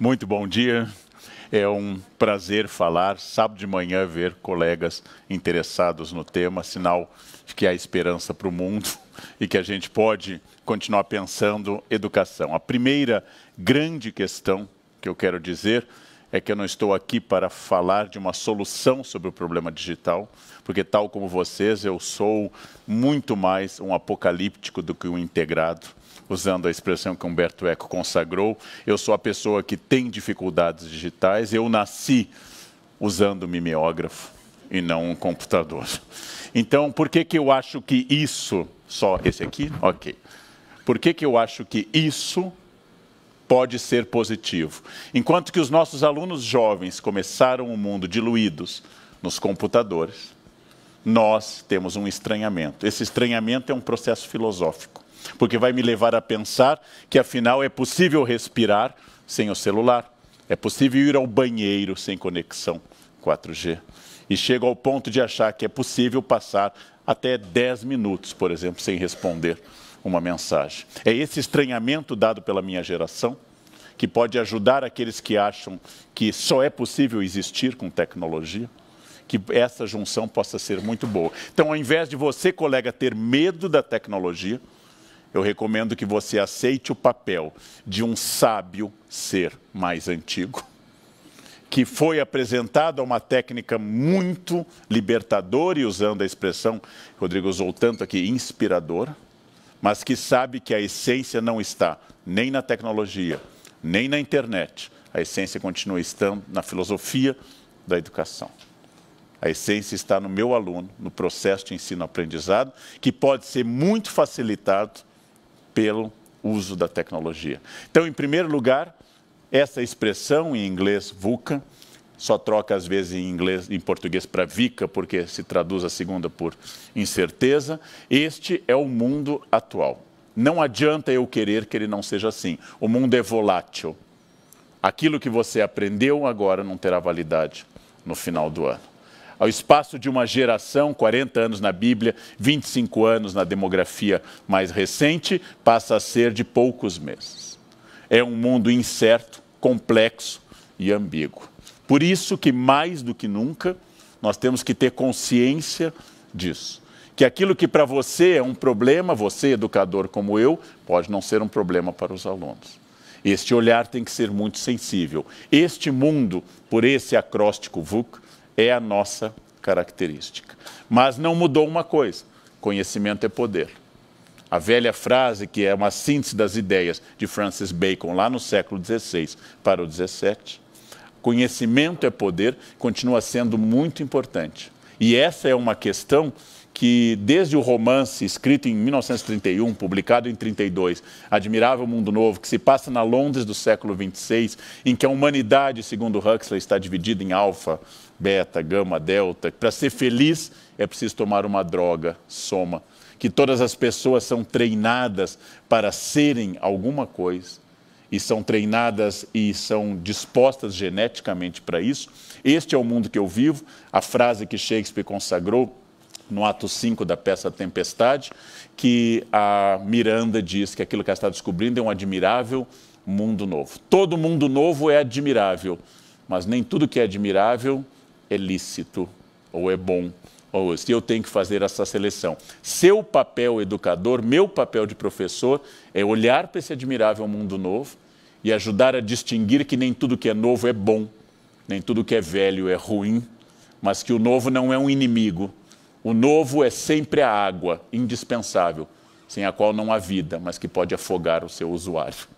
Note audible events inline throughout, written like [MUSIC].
Muito bom dia. É um prazer falar, sábado de manhã, ver colegas interessados no tema, sinal de que há esperança para o mundo [LAUGHS] e que a gente pode continuar pensando educação. A primeira grande questão que eu quero dizer é que eu não estou aqui para falar de uma solução sobre o problema digital, porque, tal como vocês, eu sou muito mais um apocalíptico do que um integrado. Usando a expressão que Humberto Eco consagrou, eu sou a pessoa que tem dificuldades digitais. Eu nasci usando mimeógrafo e não um computador. Então, por que, que eu acho que isso, só esse aqui? Ok. Por que, que eu acho que isso pode ser positivo. Enquanto que os nossos alunos jovens começaram o mundo diluídos nos computadores, nós temos um estranhamento. Esse estranhamento é um processo filosófico, porque vai me levar a pensar que afinal é possível respirar sem o celular, é possível ir ao banheiro sem conexão 4G. E chego ao ponto de achar que é possível passar até 10 minutos, por exemplo, sem responder uma mensagem. É esse estranhamento dado pela minha geração que pode ajudar aqueles que acham que só é possível existir com tecnologia, que essa junção possa ser muito boa. Então, ao invés de você, colega, ter medo da tecnologia, eu recomendo que você aceite o papel de um sábio ser mais antigo, que foi apresentado a uma técnica muito libertadora, e usando a expressão Rodrigo usou tanto aqui, inspiradora, mas que sabe que a essência não está nem na tecnologia, nem na internet. A essência continua estando na filosofia da educação. A essência está no meu aluno, no processo de ensino-aprendizado, que pode ser muito facilitado pelo uso da tecnologia. Então, em primeiro lugar, essa expressão em inglês VUCA, só troca às vezes em inglês, em português para VICA, porque se traduz a segunda por incerteza. Este é o mundo atual. Não adianta eu querer que ele não seja assim. O mundo é volátil. Aquilo que você aprendeu agora não terá validade no final do ano. Ao espaço de uma geração, 40 anos na Bíblia, 25 anos na demografia mais recente, passa a ser de poucos meses. É um mundo incerto, complexo e ambíguo. Por isso que, mais do que nunca, nós temos que ter consciência disso. Que aquilo que para você é um problema, você, educador como eu, pode não ser um problema para os alunos. Este olhar tem que ser muito sensível. Este mundo, por esse acróstico VUC, é a nossa característica. Mas não mudou uma coisa: conhecimento é poder. A velha frase, que é uma síntese das ideias de Francis Bacon, lá no século XVI para o XVII, conhecimento é poder, continua sendo muito importante. E essa é uma questão que, desde o romance escrito em 1931, publicado em 32, Admirável Mundo Novo, que se passa na Londres do século 26, em que a humanidade, segundo Huxley, está dividida em alfa, beta, gama, delta. Para ser feliz é preciso tomar uma droga, soma. Que todas as pessoas são treinadas para serem alguma coisa e são treinadas e são dispostas geneticamente para isso. Este é o mundo que eu vivo. A frase que Shakespeare consagrou no ato 5 da peça Tempestade, que a Miranda diz que aquilo que ela está descobrindo é um admirável mundo novo. Todo mundo novo é admirável, mas nem tudo que é admirável é lícito ou é bom. Ou se eu tenho que fazer essa seleção. Seu papel educador, meu papel de professor, é olhar para esse admirável mundo novo e ajudar a distinguir que nem tudo que é novo é bom, nem tudo que é velho é ruim, mas que o novo não é um inimigo. O novo é sempre a água indispensável, sem a qual não há vida, mas que pode afogar o seu usuário.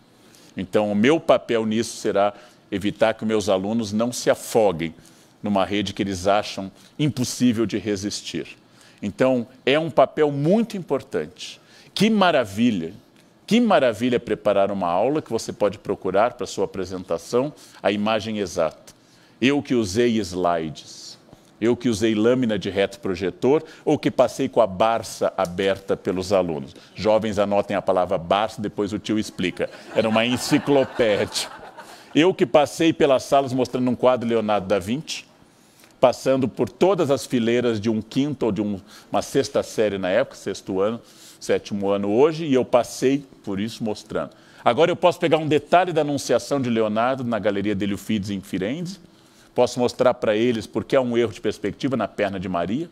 Então, o meu papel nisso será evitar que meus alunos não se afoguem numa rede que eles acham impossível de resistir. Então, é um papel muito importante. Que maravilha que maravilha preparar uma aula que você pode procurar para sua apresentação a imagem exata. Eu que usei slides, eu que usei lâmina de reto projetor ou que passei com a Barça aberta pelos alunos. Jovens anotem a palavra Barça, depois o tio explica. Era uma enciclopédia. Eu que passei pelas salas mostrando um quadro Leonardo da Vinci, passando por todas as fileiras de um quinto ou de um, uma sexta série na época, sexto ano, sétimo ano hoje, e eu passei por isso mostrando. Agora eu posso pegar um detalhe da Anunciação de Leonardo na Galeria dele Uffizi em Firenze, posso mostrar para eles porque há um erro de perspectiva na perna de Maria,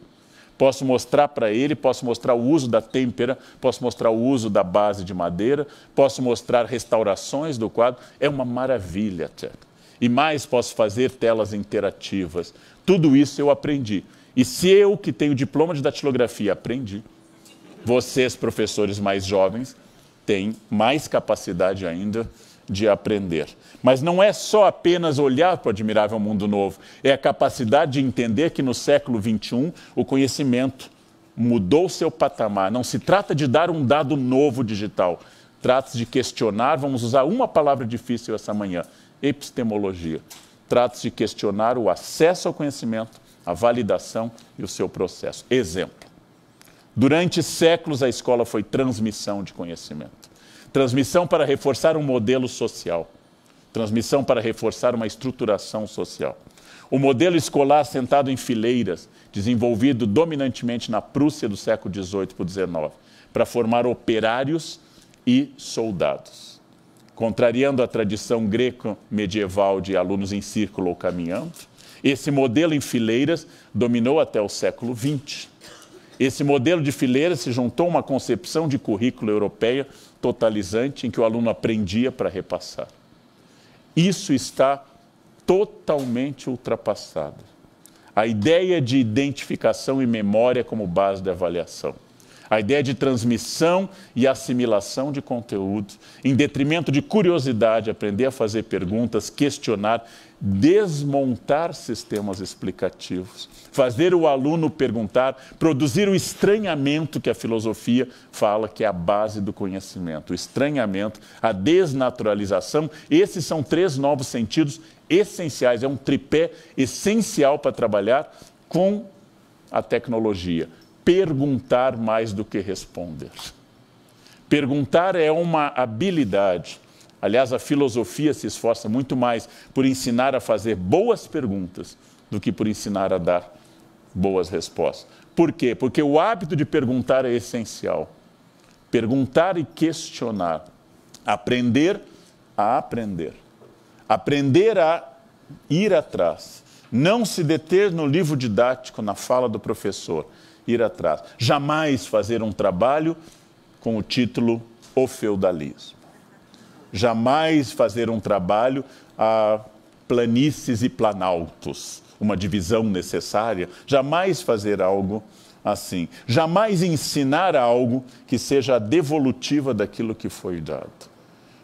posso mostrar para ele, posso mostrar o uso da têmpera, posso mostrar o uso da base de madeira, posso mostrar restaurações do quadro, é uma maravilha, etc. E mais, posso fazer telas interativas. Tudo isso eu aprendi. E se eu, que tenho diploma de datilografia, aprendi, vocês, professores mais jovens, têm mais capacidade ainda de aprender. Mas não é só apenas olhar para o admirável mundo novo, é a capacidade de entender que no século XXI o conhecimento mudou seu patamar. Não se trata de dar um dado novo digital, trata-se de questionar, vamos usar uma palavra difícil essa manhã, epistemologia. Trata-se de questionar o acesso ao conhecimento, a validação e o seu processo. Exemplo. Durante séculos, a escola foi transmissão de conhecimento. Transmissão para reforçar um modelo social. Transmissão para reforçar uma estruturação social. O modelo escolar sentado em fileiras, desenvolvido dominantemente na Prússia do século XVIII para XIX, para formar operários e soldados. Contrariando a tradição greco-medieval de alunos em círculo ou caminhando, esse modelo em fileiras dominou até o século XX. Esse modelo de fileira se juntou a uma concepção de currículo europeia totalizante em que o aluno aprendia para repassar. Isso está totalmente ultrapassado. A ideia de identificação e memória como base de avaliação. A ideia de transmissão e assimilação de conteúdo, em detrimento de curiosidade, aprender a fazer perguntas, questionar, desmontar sistemas explicativos, fazer o aluno perguntar, produzir o estranhamento que a filosofia fala que é a base do conhecimento. O estranhamento, a desnaturalização, esses são três novos sentidos essenciais, é um tripé essencial para trabalhar com a tecnologia. Perguntar mais do que responder. Perguntar é uma habilidade Aliás, a filosofia se esforça muito mais por ensinar a fazer boas perguntas do que por ensinar a dar boas respostas. Por quê? Porque o hábito de perguntar é essencial. Perguntar e questionar. Aprender a aprender. Aprender a ir atrás. Não se deter no livro didático, na fala do professor. Ir atrás. Jamais fazer um trabalho com o título O Feudalismo jamais fazer um trabalho a planícies e planaltos, uma divisão necessária, jamais fazer algo assim, jamais ensinar algo que seja devolutiva daquilo que foi dado.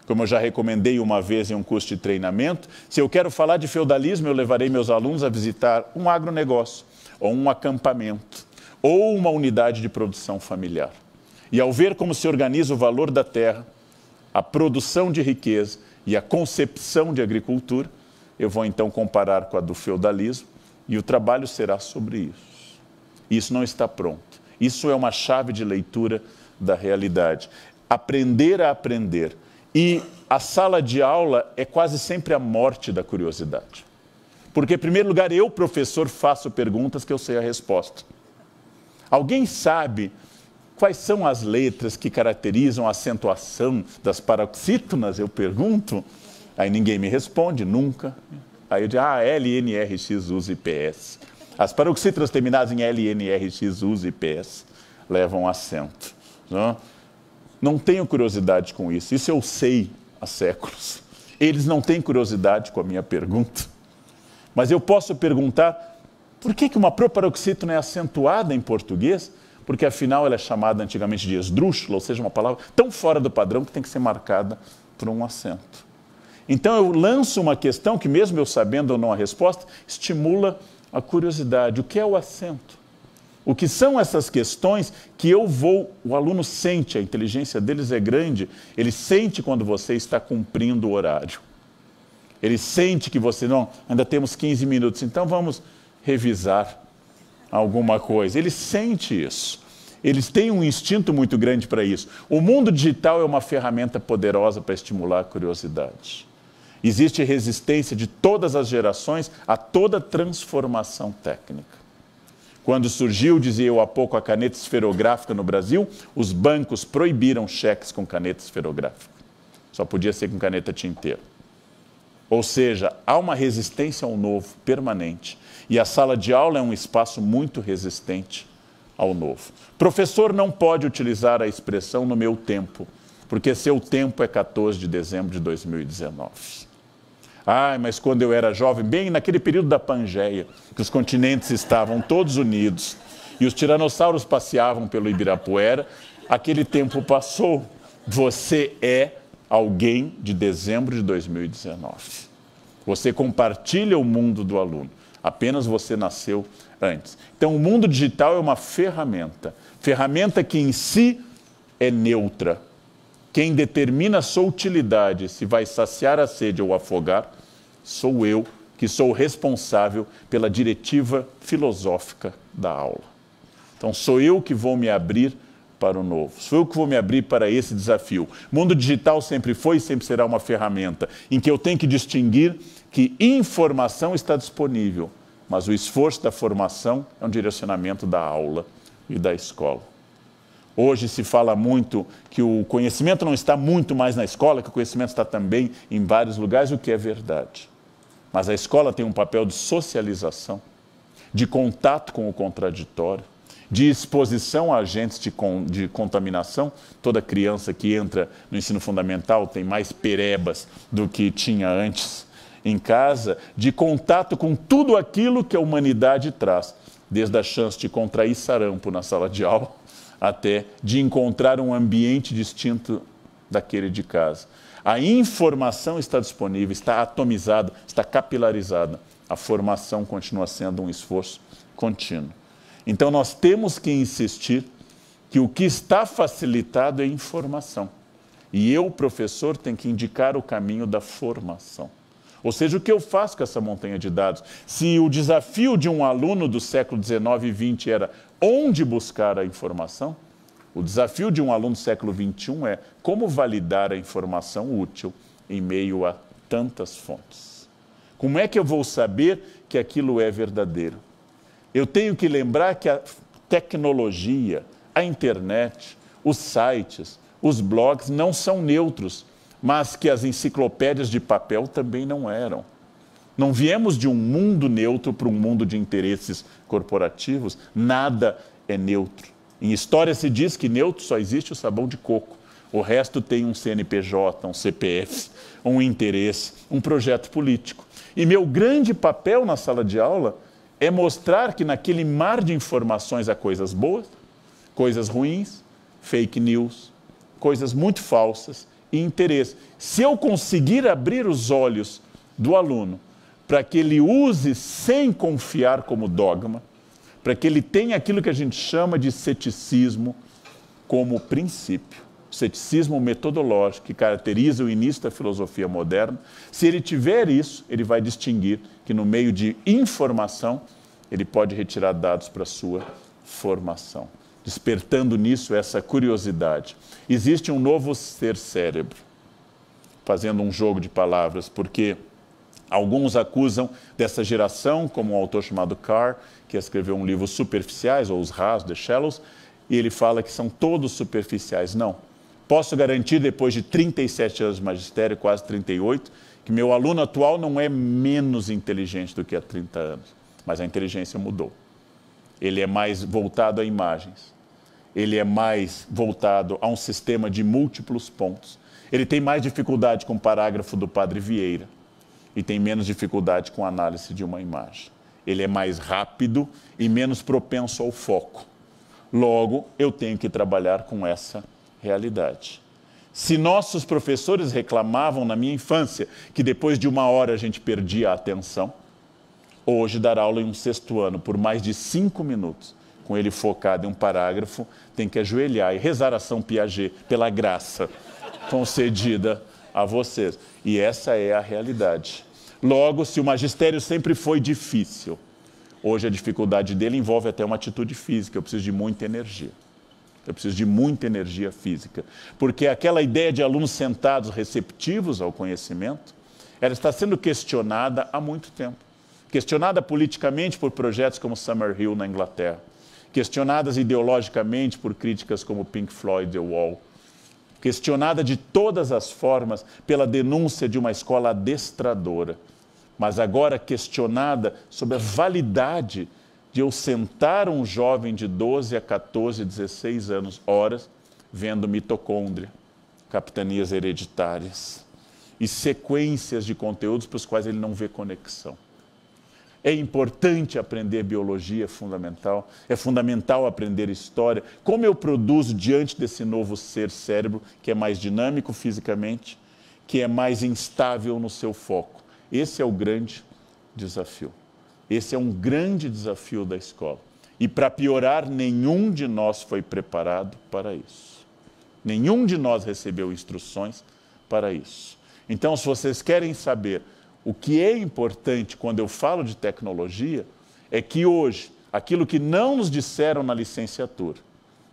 Como eu já recomendei uma vez em um curso de treinamento, se eu quero falar de feudalismo, eu levarei meus alunos a visitar um agronegócio, ou um acampamento, ou uma unidade de produção familiar. E ao ver como se organiza o valor da terra, a produção de riqueza e a concepção de agricultura, eu vou então comparar com a do feudalismo e o trabalho será sobre isso. Isso não está pronto. Isso é uma chave de leitura da realidade. Aprender a aprender. E a sala de aula é quase sempre a morte da curiosidade. Porque, em primeiro lugar, eu, professor, faço perguntas que eu sei a resposta. Alguém sabe Quais são as letras que caracterizam a acentuação das paroxítonas? Eu pergunto. Aí ninguém me responde, nunca. Aí eu digo, ah, L, N, R, X, U, e PS. As paroxítonas terminadas em L, N, R, X, U, e PS levam acento. Não? não tenho curiosidade com isso. Isso eu sei há séculos. Eles não têm curiosidade com a minha pergunta. Mas eu posso perguntar, por que, que uma proparoxítona é acentuada em português? porque afinal ela é chamada antigamente de esdrúxula, ou seja, uma palavra tão fora do padrão que tem que ser marcada por um acento. Então eu lanço uma questão que, mesmo eu sabendo ou não a resposta, estimula a curiosidade. O que é o acento? O que são essas questões que eu vou, o aluno sente, a inteligência deles é grande, ele sente quando você está cumprindo o horário. Ele sente que você, não, ainda temos 15 minutos, então vamos revisar alguma coisa. Ele sente isso. Eles têm um instinto muito grande para isso. O mundo digital é uma ferramenta poderosa para estimular a curiosidade. Existe resistência de todas as gerações a toda transformação técnica. Quando surgiu, dizia eu há pouco, a caneta esferográfica no Brasil, os bancos proibiram cheques com caneta esferográfica. Só podia ser com caneta tinteiro. Ou seja, há uma resistência ao novo permanente. E a sala de aula é um espaço muito resistente ao novo. Professor não pode utilizar a expressão no meu tempo, porque seu tempo é 14 de dezembro de 2019. Ai, mas quando eu era jovem, bem naquele período da Pangeia, que os continentes estavam todos unidos e os tiranossauros passeavam pelo Ibirapuera, aquele tempo passou. Você é alguém de dezembro de 2019. Você compartilha o mundo do aluno, apenas você nasceu antes. Então, o mundo digital é uma ferramenta, ferramenta que em si é neutra. Quem determina a sua utilidade, se vai saciar a sede ou afogar, sou eu, que sou responsável pela diretiva filosófica da aula. Então, sou eu que vou me abrir para o novo. Sou eu que vou me abrir para esse desafio. Mundo digital sempre foi e sempre será uma ferramenta em que eu tenho que distinguir que informação está disponível, mas o esforço da formação é um direcionamento da aula e da escola. Hoje se fala muito que o conhecimento não está muito mais na escola, que o conhecimento está também em vários lugares, o que é verdade. Mas a escola tem um papel de socialização, de contato com o contraditório, de exposição a agentes de, con de contaminação. Toda criança que entra no ensino fundamental tem mais perebas do que tinha antes em casa, de contato com tudo aquilo que a humanidade traz, desde a chance de contrair sarampo na sala de aula até de encontrar um ambiente distinto daquele de casa. A informação está disponível, está atomizada, está capilarizada. A formação continua sendo um esforço contínuo. Então nós temos que insistir que o que está facilitado é informação. E eu, professor, tenho que indicar o caminho da formação. Ou seja, o que eu faço com essa montanha de dados? Se o desafio de um aluno do século XIX e XX era onde buscar a informação, o desafio de um aluno do século XXI é como validar a informação útil em meio a tantas fontes. Como é que eu vou saber que aquilo é verdadeiro? Eu tenho que lembrar que a tecnologia, a internet, os sites, os blogs não são neutros, mas que as enciclopédias de papel também não eram. Não viemos de um mundo neutro para um mundo de interesses corporativos, nada é neutro. Em história se diz que neutro só existe o sabão de coco. O resto tem um CNPJ, um CPF, um interesse, um projeto político. E meu grande papel na sala de aula é mostrar que naquele mar de informações há coisas boas, coisas ruins, fake news, coisas muito falsas e interesse. Se eu conseguir abrir os olhos do aluno para que ele use sem confiar como dogma, para que ele tenha aquilo que a gente chama de ceticismo como princípio, ceticismo metodológico que caracteriza o início da filosofia moderna. Se ele tiver isso, ele vai distinguir que no meio de informação ele pode retirar dados para sua formação, despertando nisso essa curiosidade. Existe um novo ser cérebro, fazendo um jogo de palavras, porque Alguns acusam dessa geração, como um autor chamado Carr, que escreveu um livro Superficiais, ou Os Rasos, The Shallows, e ele fala que são todos superficiais. Não. Posso garantir, depois de 37 anos de magistério, quase 38, que meu aluno atual não é menos inteligente do que há 30 anos, mas a inteligência mudou. Ele é mais voltado a imagens, ele é mais voltado a um sistema de múltiplos pontos. Ele tem mais dificuldade com o parágrafo do Padre Vieira e tem menos dificuldade com a análise de uma imagem. Ele é mais rápido e menos propenso ao foco. Logo, eu tenho que trabalhar com essa realidade. Se nossos professores reclamavam na minha infância que depois de uma hora a gente perdia a atenção, hoje dar aula em um sexto ano por mais de cinco minutos, com ele focado em um parágrafo, tem que ajoelhar e rezar a São Piaget pela graça concedida a vocês. E essa é a realidade. Logo, se o magistério sempre foi difícil, hoje a dificuldade dele envolve até uma atitude física. Eu preciso de muita energia. Eu preciso de muita energia física. Porque aquela ideia de alunos sentados receptivos ao conhecimento, ela está sendo questionada há muito tempo. Questionada politicamente por projetos como Summerhill na Inglaterra. Questionadas ideologicamente por críticas como Pink Floyd The Wall questionada de todas as formas pela denúncia de uma escola adestradora, mas agora questionada sobre a validade de eu sentar um jovem de 12 a 14, 16 anos, horas, vendo mitocôndria, capitanias hereditárias e sequências de conteúdos para os quais ele não vê conexão. É importante aprender biologia, é fundamental. É fundamental aprender história. Como eu produzo diante desse novo ser cérebro, que é mais dinâmico fisicamente, que é mais instável no seu foco. Esse é o grande desafio. Esse é um grande desafio da escola. E para piorar, nenhum de nós foi preparado para isso. Nenhum de nós recebeu instruções para isso. Então, se vocês querem saber o que é importante quando eu falo de tecnologia, é que hoje, aquilo que não nos disseram na licenciatura,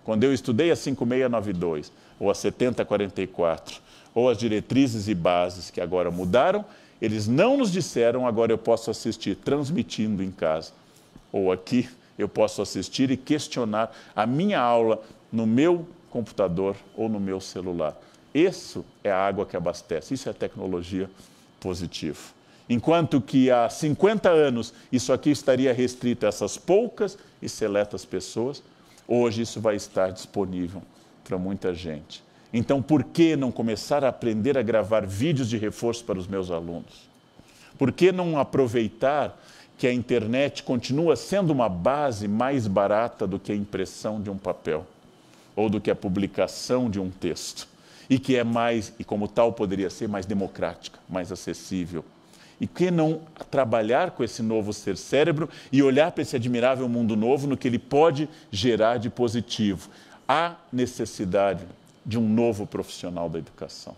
quando eu estudei a 5692, ou a 7044, ou as diretrizes e bases que agora mudaram, eles não nos disseram, agora eu posso assistir transmitindo em casa, ou aqui eu posso assistir e questionar a minha aula no meu computador ou no meu celular. Isso é a água que abastece, isso é tecnologia positiva. Enquanto que há 50 anos isso aqui estaria restrito a essas poucas e seletas pessoas, hoje isso vai estar disponível para muita gente. Então, por que não começar a aprender a gravar vídeos de reforço para os meus alunos? Por que não aproveitar que a internet continua sendo uma base mais barata do que a impressão de um papel ou do que a publicação de um texto? e que é mais, e como tal poderia ser, mais democrática, mais acessível. E que não trabalhar com esse novo ser cérebro e olhar para esse admirável mundo novo no que ele pode gerar de positivo? Há necessidade de um novo profissional da educação.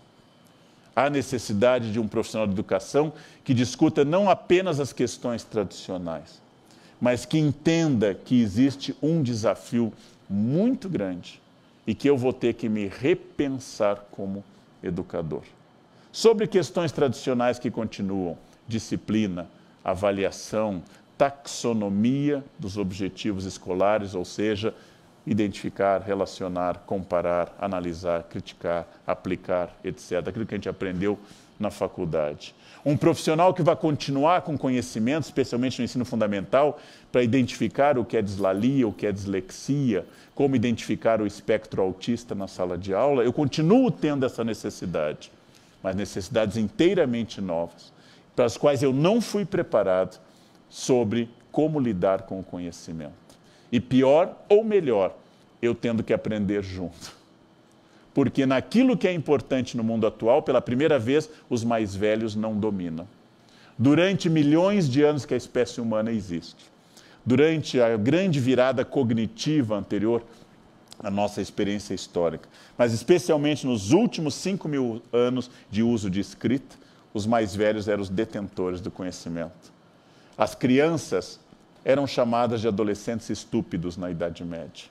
Há necessidade de um profissional de educação que discuta não apenas as questões tradicionais, mas que entenda que existe um desafio muito grande e que eu vou ter que me repensar como educador. Sobre questões tradicionais que continuam, disciplina, avaliação, taxonomia dos objetivos escolares, ou seja, identificar, relacionar, comparar, analisar, criticar, aplicar, etc. Aquilo que a gente aprendeu na faculdade. Um profissional que vai continuar com conhecimento, especialmente no ensino fundamental, para identificar o que é dislalia, o que é dislexia, como identificar o espectro autista na sala de aula, eu continuo tendo essa necessidade, mas necessidades inteiramente novas, para as quais eu não fui preparado sobre como lidar com o conhecimento. E pior ou melhor, eu tendo que aprender junto porque naquilo que é importante no mundo atual, pela primeira vez, os mais velhos não dominam. Durante milhões de anos que a espécie humana existe, durante a grande virada cognitiva anterior à nossa experiência histórica, mas especialmente nos últimos 5 mil anos de uso de escrita, os mais velhos eram os detentores do conhecimento. As crianças eram chamadas de adolescentes estúpidos na Idade Média.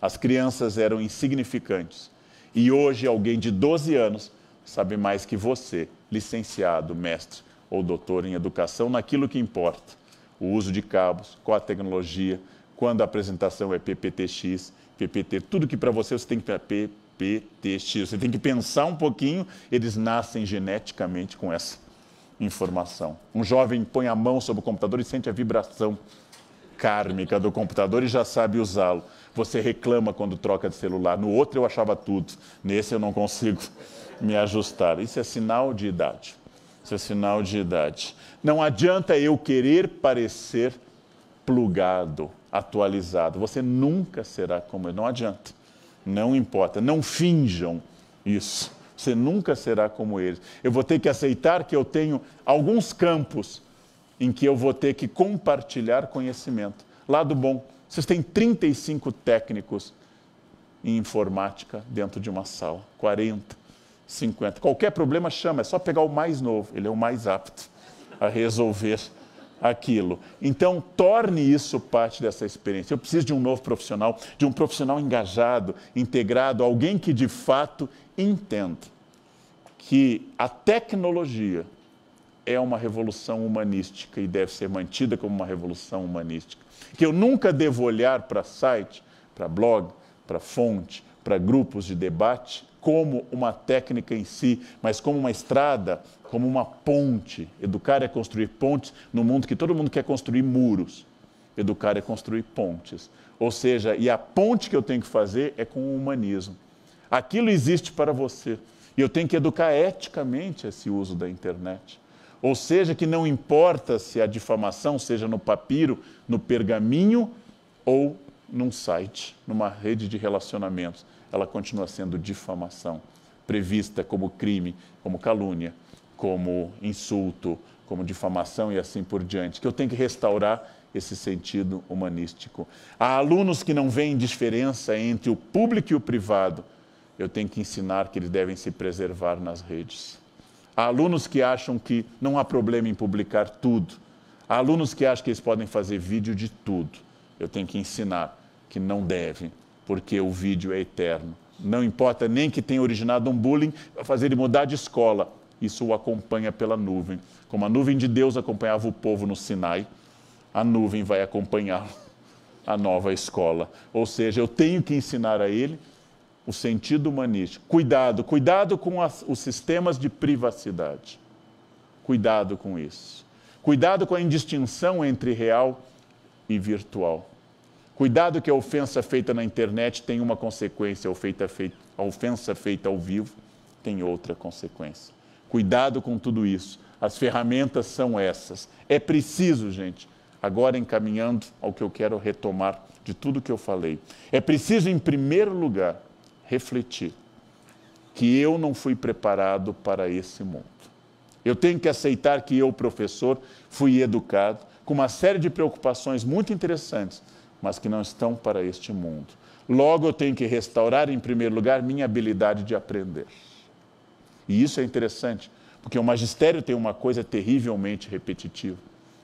As crianças eram insignificantes e hoje alguém de 12 anos sabe mais que você, licenciado, mestre ou doutor em educação, naquilo que importa: o uso de cabos, qual a tecnologia, quando a apresentação é PPTX, PPT, tudo que para você você tem que PPTX, você tem que pensar um pouquinho, eles nascem geneticamente com essa informação. Um jovem põe a mão sobre o computador e sente a vibração kármica do computador e já sabe usá-lo. Você reclama quando troca de celular. No outro eu achava tudo. Nesse eu não consigo [LAUGHS] me ajustar. Isso é sinal de idade. Isso é sinal de idade. Não adianta eu querer parecer plugado, atualizado. Você nunca será como eu. Não adianta. Não importa. Não finjam isso. Você nunca será como eles. Eu vou ter que aceitar que eu tenho alguns campos em que eu vou ter que compartilhar conhecimento. Lado bom, vocês têm 35 técnicos em informática dentro de uma sala, 40, 50. Qualquer problema chama, é só pegar o mais novo, ele é o mais apto a resolver aquilo. Então, torne isso parte dessa experiência. Eu preciso de um novo profissional, de um profissional engajado, integrado, alguém que de fato entenda que a tecnologia é uma revolução humanística e deve ser mantida como uma revolução humanística. Que eu nunca devo olhar para site, para blog, para fonte, para grupos de debate como uma técnica em si, mas como uma estrada, como uma ponte. Educar é construir pontes no mundo que todo mundo quer construir muros. Educar é construir pontes. Ou seja, e a ponte que eu tenho que fazer é com o humanismo. Aquilo existe para você. E eu tenho que educar eticamente esse uso da internet. Ou seja, que não importa se a difamação seja no papiro, no pergaminho ou num site, numa rede de relacionamentos, ela continua sendo difamação, prevista como crime, como calúnia, como insulto, como difamação e assim por diante, que eu tenho que restaurar esse sentido humanístico. Há alunos que não veem diferença entre o público e o privado. Eu tenho que ensinar que eles devem se preservar nas redes. Há alunos que acham que não há problema em publicar tudo. Há alunos que acham que eles podem fazer vídeo de tudo. Eu tenho que ensinar que não deve, porque o vídeo é eterno. Não importa nem que tenha originado um bullying, vai fazer ele mudar de escola. Isso o acompanha pela nuvem. Como a nuvem de Deus acompanhava o povo no Sinai, a nuvem vai acompanhá-lo a nova escola. Ou seja, eu tenho que ensinar a ele o sentido humanístico. Cuidado, cuidado com as, os sistemas de privacidade. Cuidado com isso. Cuidado com a indistinção entre real e virtual. Cuidado que a ofensa feita na internet tem uma consequência, a, ofensa feita ao vivo tem outra consequência. Cuidado com tudo isso. As ferramentas são essas. É preciso, gente, agora encaminhando ao que eu quero retomar de tudo que eu falei. É preciso, em primeiro lugar, refletir que eu não fui preparado para esse mundo. Eu tenho que aceitar que eu, professor, fui educado com uma série de preocupações muito interessantes, mas que não estão para este mundo. Logo, eu tenho que restaurar, em primeiro lugar, minha habilidade de aprender. E isso é interessante, porque o magistério tem uma coisa terrivelmente repetitiva.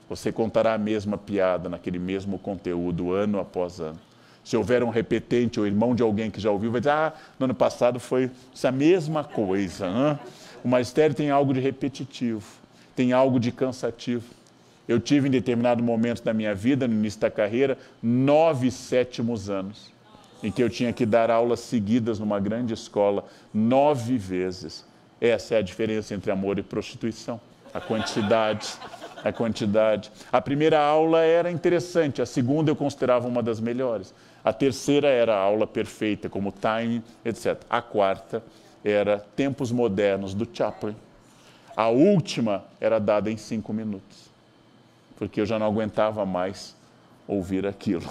Você contará a mesma piada naquele mesmo conteúdo, ano após ano. Se houver um repetente ou irmão de alguém que já ouviu, vai dizer: ah, no ano passado foi essa mesma coisa. Hein? O magistério tem algo de repetitivo, tem algo de cansativo. Eu tive em determinado momento da minha vida, no início da carreira, nove sétimos anos, em que eu tinha que dar aulas seguidas numa grande escola, nove vezes. Essa é a diferença entre amor e prostituição. A quantidade, a quantidade. A primeira aula era interessante, a segunda eu considerava uma das melhores. A terceira era a aula perfeita, como time, etc. A quarta era Tempos Modernos, do Chaplin. A última era dada em cinco minutos, porque eu já não aguentava mais ouvir aquilo.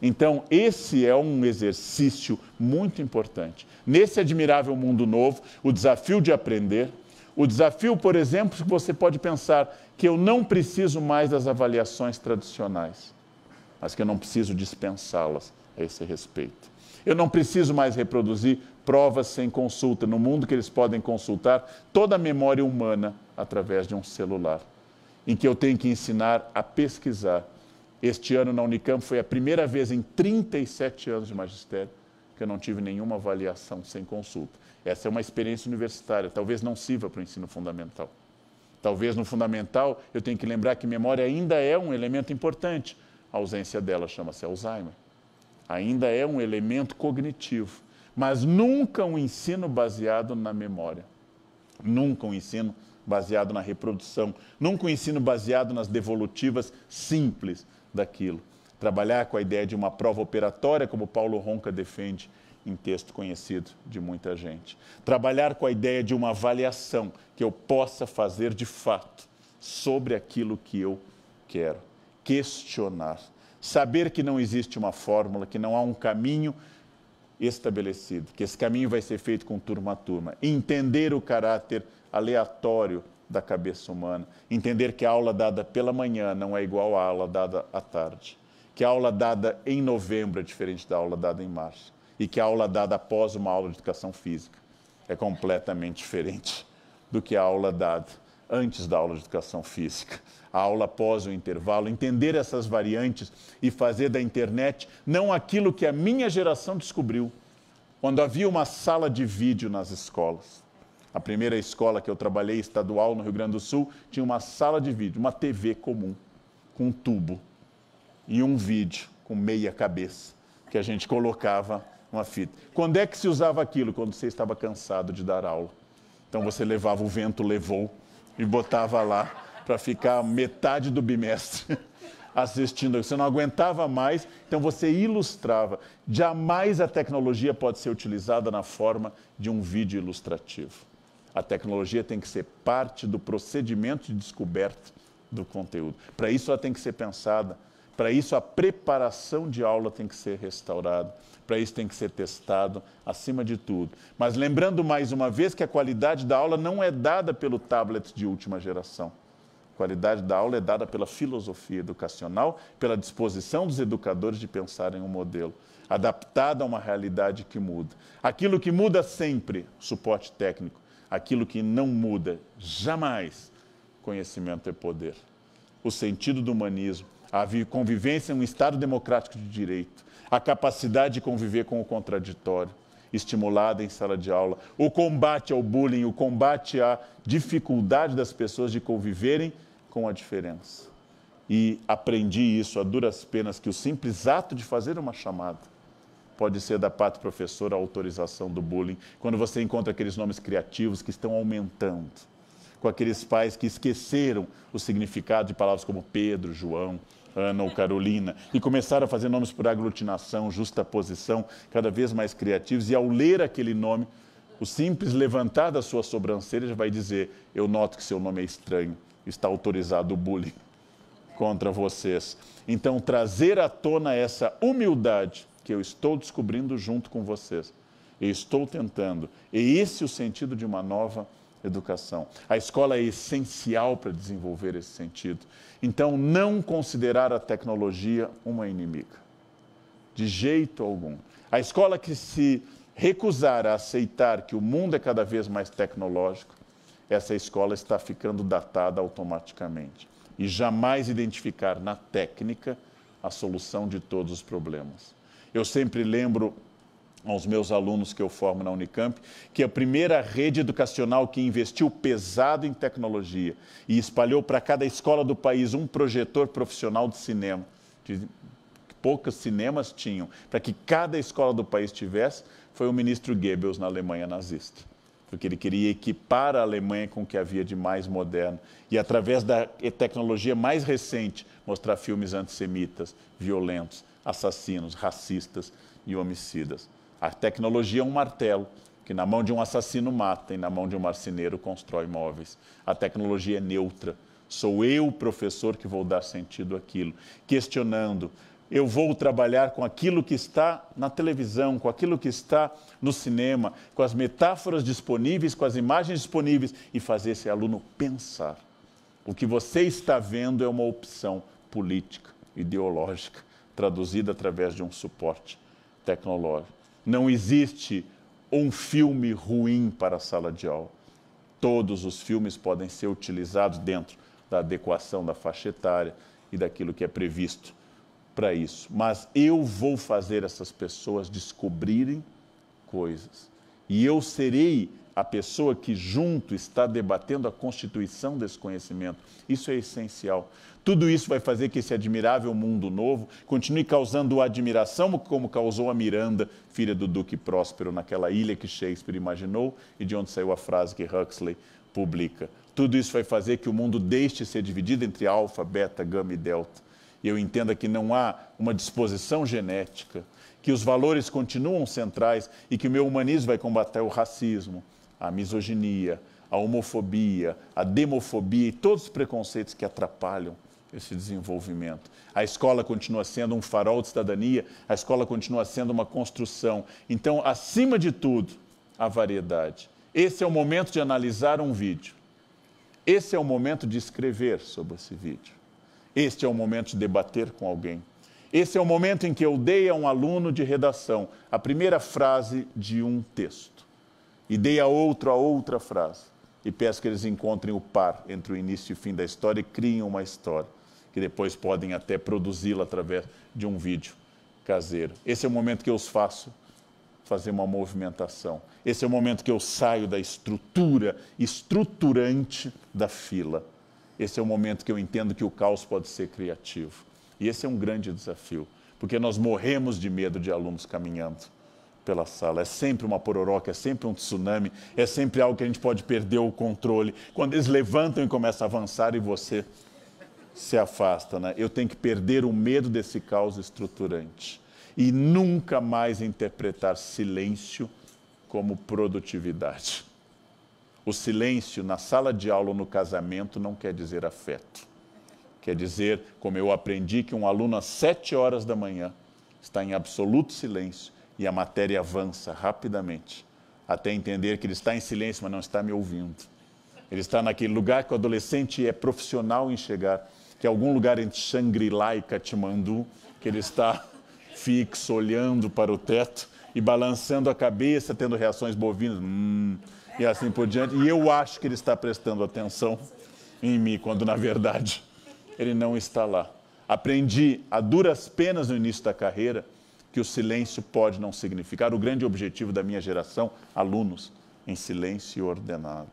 Então, esse é um exercício muito importante. Nesse admirável mundo novo, o desafio de aprender, o desafio, por exemplo, que você pode pensar que eu não preciso mais das avaliações tradicionais, mas que eu não preciso dispensá-las a esse respeito. Eu não preciso mais reproduzir provas sem consulta, no mundo que eles podem consultar toda a memória humana através de um celular, em que eu tenho que ensinar a pesquisar. Este ano na Unicamp foi a primeira vez em 37 anos de magistério que eu não tive nenhuma avaliação sem consulta. Essa é uma experiência universitária, talvez não sirva para o ensino fundamental. Talvez no fundamental eu tenha que lembrar que memória ainda é um elemento importante. A ausência dela chama-se Alzheimer ainda é um elemento cognitivo, mas nunca um ensino baseado na memória, nunca um ensino baseado na reprodução, nunca um ensino baseado nas devolutivas simples daquilo. Trabalhar com a ideia de uma prova operatória, como Paulo Ronca defende em texto conhecido de muita gente. Trabalhar com a ideia de uma avaliação que eu possa fazer de fato sobre aquilo que eu quero. Questionar saber que não existe uma fórmula, que não há um caminho estabelecido, que esse caminho vai ser feito com turma a turma. Entender o caráter aleatório da cabeça humana, entender que a aula dada pela manhã não é igual à aula dada à tarde, que a aula dada em novembro é diferente da aula dada em março. E que a aula dada após uma aula de educação física é completamente [LAUGHS] diferente do que a aula dada antes da aula de educação física a aula após o intervalo, entender essas variantes e fazer da internet não aquilo que a minha geração descobriu, quando havia uma sala de vídeo nas escolas. A primeira escola que eu trabalhei, estadual, no Rio Grande do Sul, tinha uma sala de vídeo, uma TV comum, com um tubo e um vídeo com meia cabeça, que a gente colocava uma fita. Quando é que se usava aquilo? Quando você estava cansado de dar aula. Então você levava o vento, levou e botava lá para ficar metade do bimestre [LAUGHS] assistindo. Você não aguentava mais, então você ilustrava. Jamais a tecnologia pode ser utilizada na forma de um vídeo ilustrativo. A tecnologia tem que ser parte do procedimento de descoberta do conteúdo. Para isso ela tem que ser pensada, para isso a preparação de aula tem que ser restaurada, para isso tem que ser testado acima de tudo. Mas lembrando mais uma vez que a qualidade da aula não é dada pelo tablet de última geração. Qualidade da aula é dada pela filosofia educacional, pela disposição dos educadores de pensar em um modelo adaptado a uma realidade que muda. Aquilo que muda sempre, suporte técnico. Aquilo que não muda, jamais, conhecimento é poder. O sentido do humanismo, a convivência em um Estado democrático de direito, a capacidade de conviver com o contraditório, estimulada em sala de aula, o combate ao bullying, o combate à dificuldade das pessoas de conviverem com a diferença. E aprendi isso a duras penas, que o simples ato de fazer uma chamada pode ser da parte professora a autorização do bullying, quando você encontra aqueles nomes criativos que estão aumentando, com aqueles pais que esqueceram o significado de palavras como Pedro, João, Ana ou Carolina, e começaram a fazer nomes por aglutinação, justa posição, cada vez mais criativos, e ao ler aquele nome, o simples levantar da sua sobrancelha já vai dizer: Eu noto que seu nome é estranho, está autorizado o bullying contra vocês. Então, trazer à tona essa humildade que eu estou descobrindo junto com vocês, eu estou tentando, e esse é o sentido de uma nova educação. A escola é essencial para desenvolver esse sentido. Então, não considerar a tecnologia uma inimiga. De jeito algum. A escola que se recusar a aceitar que o mundo é cada vez mais tecnológico, essa escola está ficando datada automaticamente. E jamais identificar na técnica a solução de todos os problemas. Eu sempre lembro aos meus alunos que eu formo na Unicamp, que a primeira rede educacional que investiu pesado em tecnologia e espalhou para cada escola do país um projetor profissional de cinema, que poucos cinemas tinham, para que cada escola do país tivesse, foi o ministro Goebbels na Alemanha nazista. Porque ele queria equipar a Alemanha com o que havia de mais moderno. E através da tecnologia mais recente, mostrar filmes antissemitas, violentos, assassinos, racistas e homicidas. A tecnologia é um martelo que na mão de um assassino mata e na mão de um marceneiro constrói móveis. A tecnologia é neutra. Sou eu, professor, que vou dar sentido àquilo. Questionando, eu vou trabalhar com aquilo que está na televisão, com aquilo que está no cinema, com as metáforas disponíveis, com as imagens disponíveis e fazer esse aluno pensar. O que você está vendo é uma opção política, ideológica, traduzida através de um suporte tecnológico. Não existe um filme ruim para a sala de aula. Todos os filmes podem ser utilizados dentro da adequação da faixa etária e daquilo que é previsto para isso. Mas eu vou fazer essas pessoas descobrirem coisas. E eu serei a pessoa que junto está debatendo a constituição desse conhecimento. Isso é essencial. Tudo isso vai fazer que esse admirável mundo novo continue causando admiração, como causou a Miranda, filha do Duque Próspero, naquela ilha que Shakespeare imaginou e de onde saiu a frase que Huxley publica. Tudo isso vai fazer que o mundo deixe de ser dividido entre alfa, beta, gama e delta. E eu entenda que não há uma disposição genética, que os valores continuam centrais e que o meu humanismo vai combater o racismo, a misoginia, a homofobia, a demofobia e todos os preconceitos que atrapalham esse desenvolvimento. A escola continua sendo um farol de cidadania, a escola continua sendo uma construção. Então, acima de tudo, a variedade. Esse é o momento de analisar um vídeo. Esse é o momento de escrever sobre esse vídeo. Este é o momento de debater com alguém. Esse é o momento em que eu dei a um aluno de redação a primeira frase de um texto e dei a outro a outra frase. E peço que eles encontrem o par entre o início e o fim da história e criem uma história, que depois podem até produzi-la através de um vídeo caseiro. Esse é o momento que eu os faço fazer uma movimentação. Esse é o momento que eu saio da estrutura estruturante da fila. Esse é o momento que eu entendo que o caos pode ser criativo. E esse é um grande desafio, porque nós morremos de medo de alunos caminhando pela sala. É sempre uma pororoca, é sempre um tsunami, é sempre algo que a gente pode perder o controle. Quando eles levantam e começam a avançar e você se afasta, né? Eu tenho que perder o medo desse caos estruturante e nunca mais interpretar silêncio como produtividade. O silêncio na sala de aula ou no casamento não quer dizer afeto. Quer dizer, como eu aprendi, que um aluno às sete horas da manhã está em absoluto silêncio e a matéria avança rapidamente, até entender que ele está em silêncio, mas não está me ouvindo. Ele está naquele lugar que o adolescente é profissional em chegar, que é algum lugar entre Shangri-La e Katmandu, que ele está [LAUGHS] fixo, olhando para o teto e balançando a cabeça, tendo reações bovinas, hum, e assim por diante. E eu acho que ele está prestando atenção em mim, quando na verdade ele não está lá. Aprendi a duras penas no início da carreira que o silêncio pode não significar o grande objetivo da minha geração, alunos em silêncio ordenado.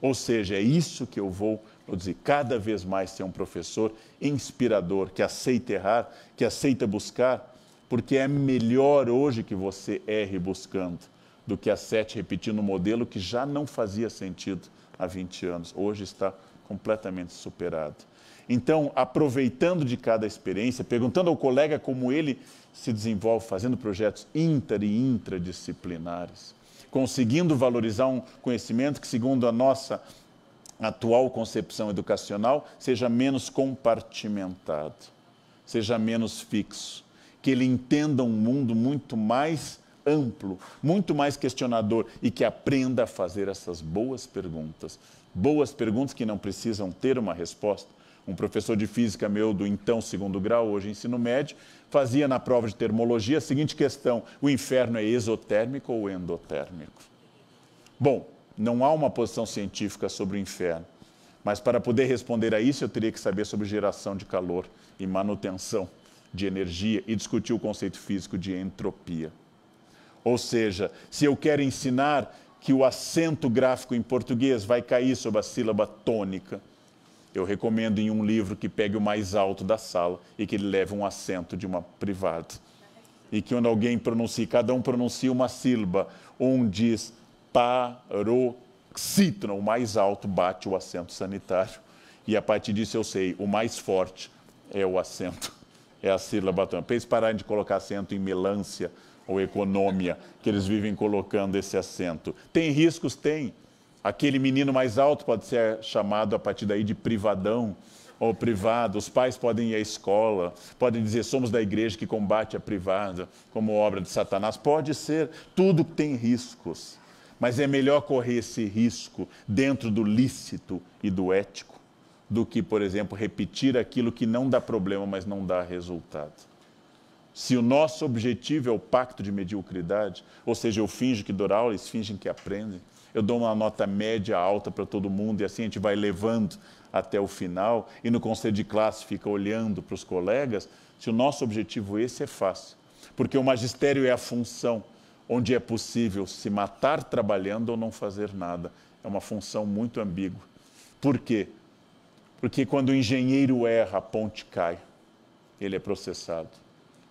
Ou seja, é isso que eu vou produzir, cada vez mais ser um professor inspirador, que aceita errar, que aceita buscar, porque é melhor hoje que você erre buscando do que a sete repetindo um modelo que já não fazia sentido há 20 anos. Hoje está completamente superado. Então, aproveitando de cada experiência, perguntando ao colega como ele se desenvolve fazendo projetos inter e intradisciplinares, conseguindo valorizar um conhecimento que, segundo a nossa atual concepção educacional, seja menos compartimentado, seja menos fixo, que ele entenda um mundo muito mais amplo, muito mais questionador e que aprenda a fazer essas boas perguntas. Boas perguntas que não precisam ter uma resposta, um professor de física meu do então segundo grau, hoje ensino médio, fazia na prova de termologia a seguinte questão: o inferno é exotérmico ou endotérmico? Bom, não há uma posição científica sobre o inferno, mas para poder responder a isso eu teria que saber sobre geração de calor e manutenção de energia e discutir o conceito físico de entropia. Ou seja, se eu quero ensinar que o acento gráfico em português vai cair sobre a sílaba tônica, eu recomendo em um livro que pegue o mais alto da sala e que ele leve um acento de uma privada. E que quando alguém pronuncie, cada um pronuncia uma sílaba, um diz paroxítono, o mais alto bate o acento sanitário. E a partir disso eu sei, o mais forte é o acento, é a sílaba tônica. Para eles pararem de colocar acento em melância ou econômia, que eles vivem colocando esse acento. Tem riscos? Tem. Aquele menino mais alto pode ser chamado a partir daí de privadão ou privado. Os pais podem ir à escola, podem dizer somos da igreja que combate a privada como obra de Satanás. Pode ser, tudo tem riscos. Mas é melhor correr esse risco dentro do lícito e do ético do que, por exemplo, repetir aquilo que não dá problema, mas não dá resultado. Se o nosso objetivo é o pacto de mediocridade, ou seja, eu finjo que dou aula, eles fingem que aprendem, eu dou uma nota média alta para todo mundo e assim a gente vai levando até o final e no conselho de classe fica olhando para os colegas, se o nosso objetivo esse é fácil. Porque o magistério é a função onde é possível se matar trabalhando ou não fazer nada. É uma função muito ambígua. Por quê? Porque quando o engenheiro erra, a ponte cai. Ele é processado.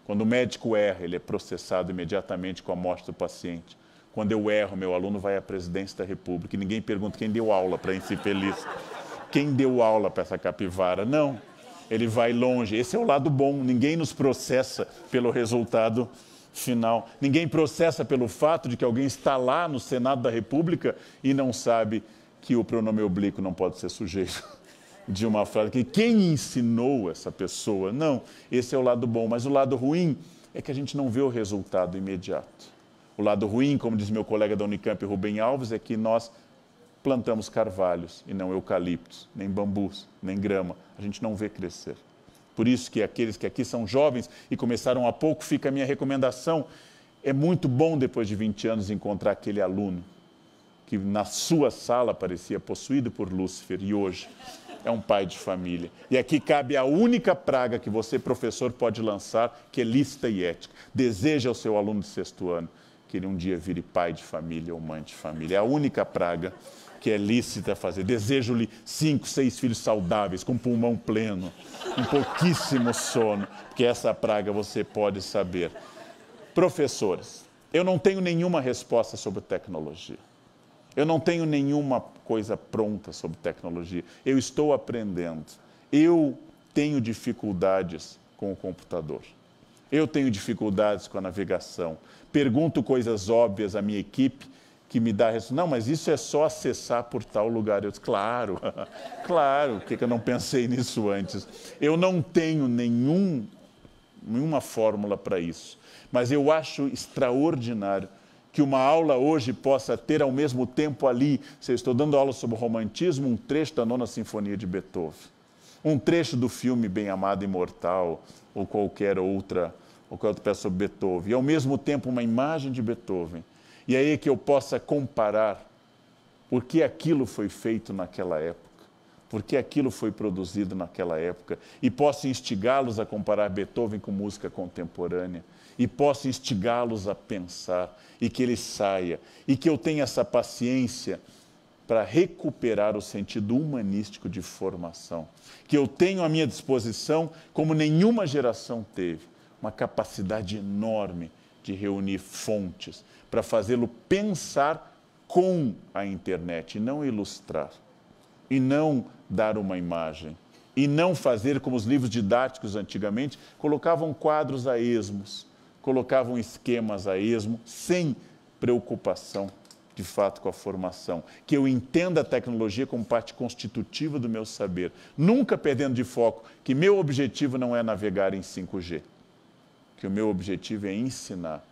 Quando o médico erra, ele é processado imediatamente com a morte do paciente. Quando eu erro, meu aluno vai à presidência da República e ninguém pergunta quem deu aula para ser feliz. Quem deu aula para essa capivara? Não. Ele vai longe. Esse é o lado bom. Ninguém nos processa pelo resultado final. Ninguém processa pelo fato de que alguém está lá no Senado da República e não sabe que o pronome oblíquo não pode ser sujeito de uma frase. Que quem ensinou essa pessoa? Não. Esse é o lado bom. Mas o lado ruim é que a gente não vê o resultado imediato. O lado ruim, como diz meu colega da Unicamp, Rubem Alves, é que nós plantamos carvalhos e não eucaliptos, nem bambus, nem grama. A gente não vê crescer. Por isso que aqueles que aqui são jovens e começaram há pouco, fica a minha recomendação. É muito bom, depois de 20 anos, encontrar aquele aluno que na sua sala parecia possuído por Lúcifer e hoje é um pai de família. E aqui cabe a única praga que você, professor, pode lançar, que é lista e ética. Deseja ao seu aluno de sexto ano que ele um dia vire pai de família ou mãe de família. É a única praga que é lícita fazer. Desejo-lhe cinco, seis filhos saudáveis, com pulmão pleno, um pouquíssimo sono, porque essa praga você pode saber. Professores, Eu não tenho nenhuma resposta sobre tecnologia. Eu não tenho nenhuma coisa pronta sobre tecnologia. Eu estou aprendendo. Eu tenho dificuldades com o computador. Eu tenho dificuldades com a navegação. Pergunto coisas óbvias à minha equipe que me dá resposta. Não, mas isso é só acessar por tal lugar. Eu disse, claro, [LAUGHS] claro, por que eu não pensei nisso antes? Eu não tenho nenhum, nenhuma fórmula para isso. Mas eu acho extraordinário que uma aula hoje possa ter ao mesmo tempo ali, se eu estou dando aula sobre romantismo, um trecho da nona sinfonia de Beethoven, um trecho do filme Bem Amado Imortal, ou qualquer outra, ou qualquer outra peça sobre Beethoven, e ao mesmo tempo uma imagem de Beethoven, e aí que eu possa comparar por que aquilo foi feito naquela época, por que aquilo foi produzido naquela época, e possa instigá-los a comparar Beethoven com música contemporânea, e possa instigá-los a pensar, e que ele saia, e que eu tenha essa paciência para recuperar o sentido humanístico de formação, que eu tenho à minha disposição como nenhuma geração teve, uma capacidade enorme de reunir fontes para fazê-lo pensar com a internet, e não ilustrar, e não dar uma imagem, e não fazer como os livros didáticos antigamente colocavam quadros a esmos, colocavam esquemas a esmo, sem preocupação de fato com a formação, que eu entenda a tecnologia como parte constitutiva do meu saber, nunca perdendo de foco que meu objetivo não é navegar em 5G, que o meu objetivo é ensinar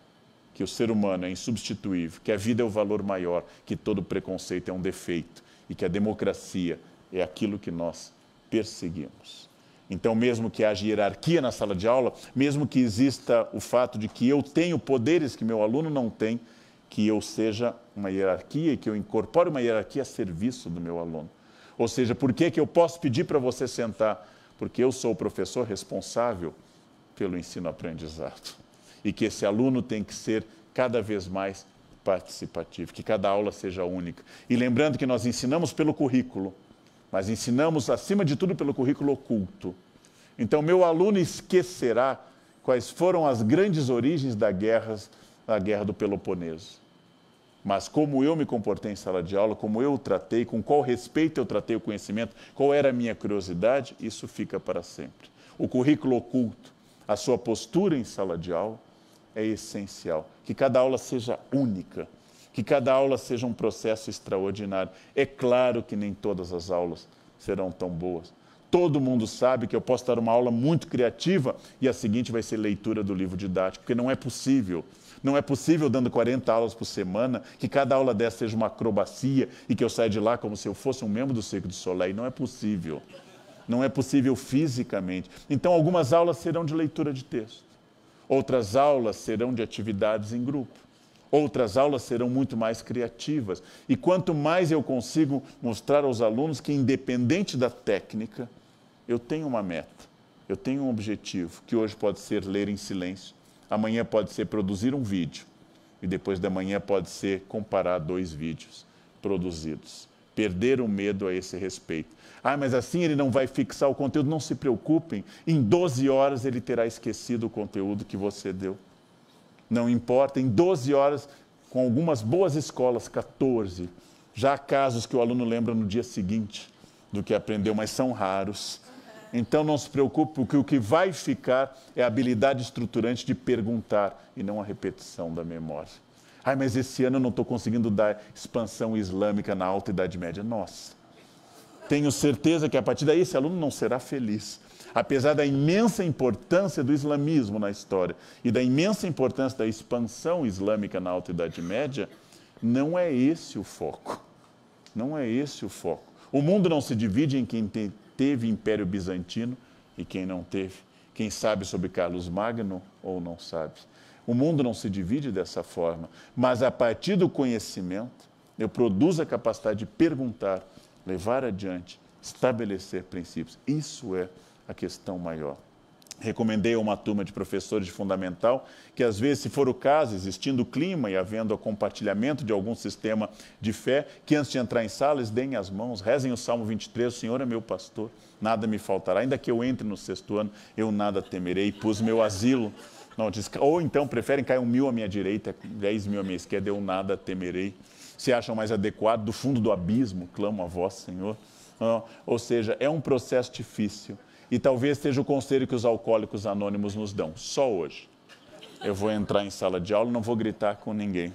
que o ser humano é insubstituível, que a vida é o valor maior, que todo preconceito é um defeito e que a democracia é aquilo que nós perseguimos. Então, mesmo que haja hierarquia na sala de aula, mesmo que exista o fato de que eu tenho poderes que meu aluno não tem, que eu seja uma hierarquia e que eu incorpore uma hierarquia a serviço do meu aluno. Ou seja, por que, que eu posso pedir para você sentar? Porque eu sou o professor responsável pelo ensino-aprendizado. E que esse aluno tem que ser cada vez mais participativo, que cada aula seja única. E lembrando que nós ensinamos pelo currículo, mas ensinamos, acima de tudo, pelo currículo oculto. Então, meu aluno esquecerá quais foram as grandes origens da guerra, da guerra do Peloponeso. Mas como eu me comportei em sala de aula, como eu o tratei, com qual respeito eu tratei o conhecimento, qual era a minha curiosidade, isso fica para sempre. O currículo oculto, a sua postura em sala de aula é essencial. Que cada aula seja única que cada aula seja um processo extraordinário. É claro que nem todas as aulas serão tão boas. Todo mundo sabe que eu posso dar uma aula muito criativa e a seguinte vai ser leitura do livro didático, porque não é possível. Não é possível, dando 40 aulas por semana, que cada aula dessa seja uma acrobacia e que eu saia de lá como se eu fosse um membro do Circo de Soleil. Não é possível. Não é possível fisicamente. Então, algumas aulas serão de leitura de texto. Outras aulas serão de atividades em grupo. Outras aulas serão muito mais criativas. E quanto mais eu consigo mostrar aos alunos que, independente da técnica, eu tenho uma meta, eu tenho um objetivo, que hoje pode ser ler em silêncio, amanhã pode ser produzir um vídeo, e depois da manhã pode ser comparar dois vídeos produzidos. Perder o medo a esse respeito. Ah, mas assim ele não vai fixar o conteúdo. Não se preocupem, em 12 horas ele terá esquecido o conteúdo que você deu não importa, em 12 horas, com algumas boas escolas, 14. Já há casos que o aluno lembra no dia seguinte do que aprendeu, mas são raros. Então não se preocupe, porque o que vai ficar é a habilidade estruturante de perguntar e não a repetição da memória. Ai, mas esse ano eu não estou conseguindo dar expansão islâmica na alta Idade Média. Nossa, tenho certeza que a partir daí esse aluno não será feliz apesar da imensa importância do islamismo na história e da imensa importância da expansão islâmica na Alta Idade Média, não é esse o foco. Não é esse o foco. O mundo não se divide em quem te, teve Império Bizantino e quem não teve. Quem sabe sobre Carlos Magno ou não sabe. O mundo não se divide dessa forma, mas a partir do conhecimento, eu produzo a capacidade de perguntar, levar adiante, estabelecer princípios. Isso é a questão maior. Recomendei a uma turma de professores de fundamental que, às vezes, se for o caso, existindo clima e havendo o compartilhamento de algum sistema de fé, que antes de entrar em sala, eles deem as mãos, rezem o Salmo 23, o Senhor é meu pastor, nada me faltará. Ainda que eu entre no sexto ano, eu nada temerei, pus meu asilo Não, diz, ou então preferem cair um mil à minha direita, dez mil à minha esquerda, eu nada temerei. Se acham mais adequado, do fundo do abismo, clamo a vós, Senhor. ou seja, é um processo difícil. E talvez seja o conselho que os alcoólicos anônimos nos dão. Só hoje. Eu vou entrar em sala de aula não vou gritar com ninguém.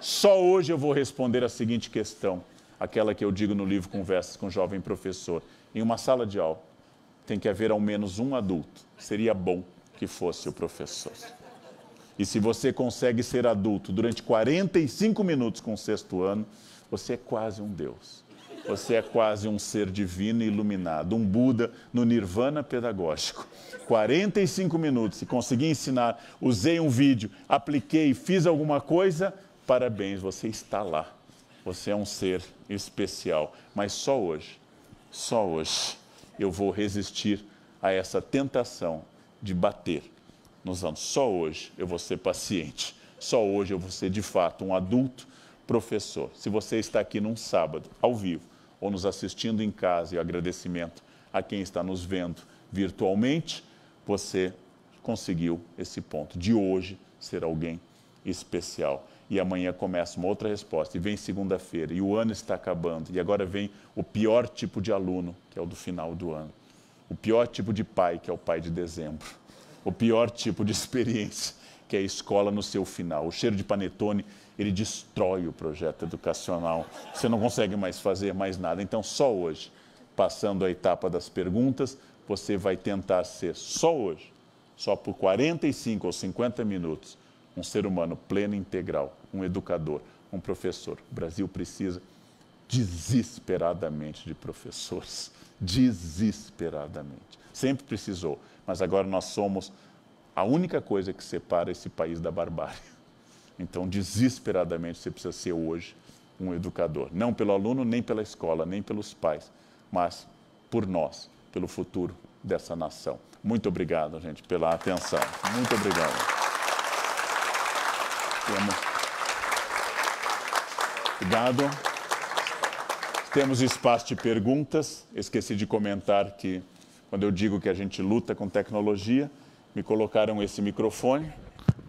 Só hoje eu vou responder a seguinte questão, aquela que eu digo no livro Conversas com Jovem Professor. Em uma sala de aula, tem que haver ao menos um adulto. Seria bom que fosse o professor. E se você consegue ser adulto durante 45 minutos com o sexto ano, você é quase um Deus. Você é quase um ser divino e iluminado, um Buda no nirvana pedagógico. 45 minutos, se conseguir ensinar, usei um vídeo, apliquei, fiz alguma coisa, parabéns, você está lá. Você é um ser especial. Mas só hoje, só hoje, eu vou resistir a essa tentação de bater nos anos. Só hoje eu vou ser paciente. Só hoje eu vou ser de fato um adulto professor. Se você está aqui num sábado, ao vivo, ou nos assistindo em casa, e agradecimento a quem está nos vendo virtualmente, você conseguiu esse ponto de hoje ser alguém especial. E amanhã começa uma outra resposta, e vem segunda-feira, e o ano está acabando, e agora vem o pior tipo de aluno, que é o do final do ano o pior tipo de pai, que é o pai de dezembro, o pior tipo de [LAUGHS] experiência, que é a escola no seu final. O cheiro de panetone, ele destrói o projeto educacional. Você não consegue mais fazer mais nada. Então, só hoje, passando a etapa das perguntas, você vai tentar ser só hoje, só por 45 ou 50 minutos, um ser humano pleno e integral, um educador, um professor. O Brasil precisa desesperadamente de professores desesperadamente. Sempre precisou, mas agora nós somos a única coisa que separa esse país da barbárie. Então, desesperadamente, você precisa ser hoje um educador. Não pelo aluno, nem pela escola, nem pelos pais, mas por nós, pelo futuro dessa nação. Muito obrigado, gente, pela atenção. Muito obrigado. Obrigado. Temos espaço de perguntas. Esqueci de comentar que, quando eu digo que a gente luta com tecnologia, me colocaram esse microfone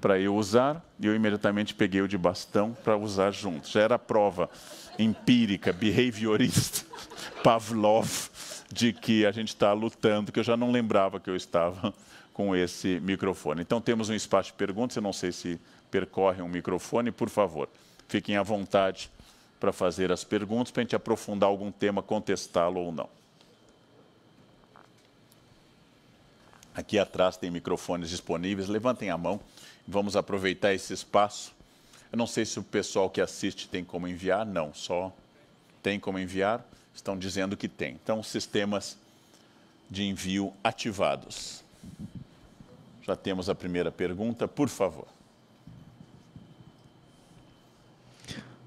para eu usar e eu imediatamente peguei o de bastão para usar junto. Já era prova empírica, behaviorista, [LAUGHS] Pavlov, de que a gente está lutando, que eu já não lembrava que eu estava com esse microfone. Então temos um espaço de perguntas, eu não sei se percorre um microfone, por favor, fiquem à vontade para fazer as perguntas, para a gente aprofundar algum tema, contestá-lo ou não. Aqui atrás tem microfones disponíveis, levantem a mão, vamos aproveitar esse espaço. Eu não sei se o pessoal que assiste tem como enviar, não, só tem como enviar, estão dizendo que tem. Então, sistemas de envio ativados. Já temos a primeira pergunta, por favor.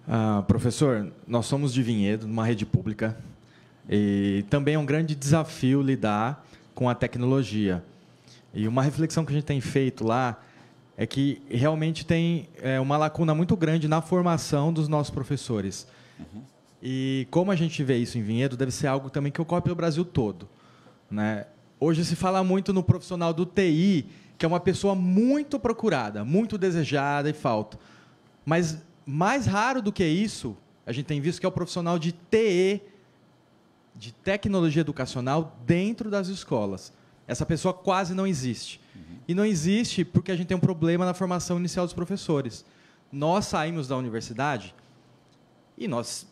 Ah, professor, nós somos de Vinhedo, numa rede pública, e também é um grande desafio lidar com a tecnologia. E uma reflexão que a gente tem feito lá é que realmente tem é, uma lacuna muito grande na formação dos nossos professores. Uhum. E como a gente vê isso em Vinhedo, deve ser algo também que ocorre pelo Brasil todo. Né? Hoje se fala muito no profissional do TI, que é uma pessoa muito procurada, muito desejada e falta. Mas mais raro do que isso, a gente tem visto que é o profissional de TE, de tecnologia educacional, dentro das escolas. Essa pessoa quase não existe. Uhum. E não existe porque a gente tem um problema na formação inicial dos professores. Nós saímos da universidade e nós,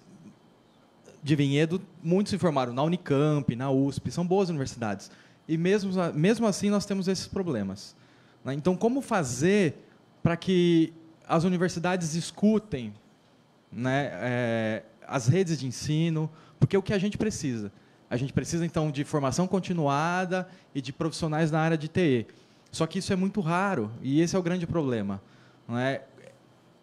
de Vinhedo, muitos se formaram na Unicamp, na USP, são boas universidades. E mesmo, mesmo assim nós temos esses problemas. Né? Então, como fazer para que as universidades escutem né, é, as redes de ensino, porque é o que a gente precisa. A gente precisa, então, de formação continuada e de profissionais na área de TE. Só que isso é muito raro, e esse é o grande problema. Não é?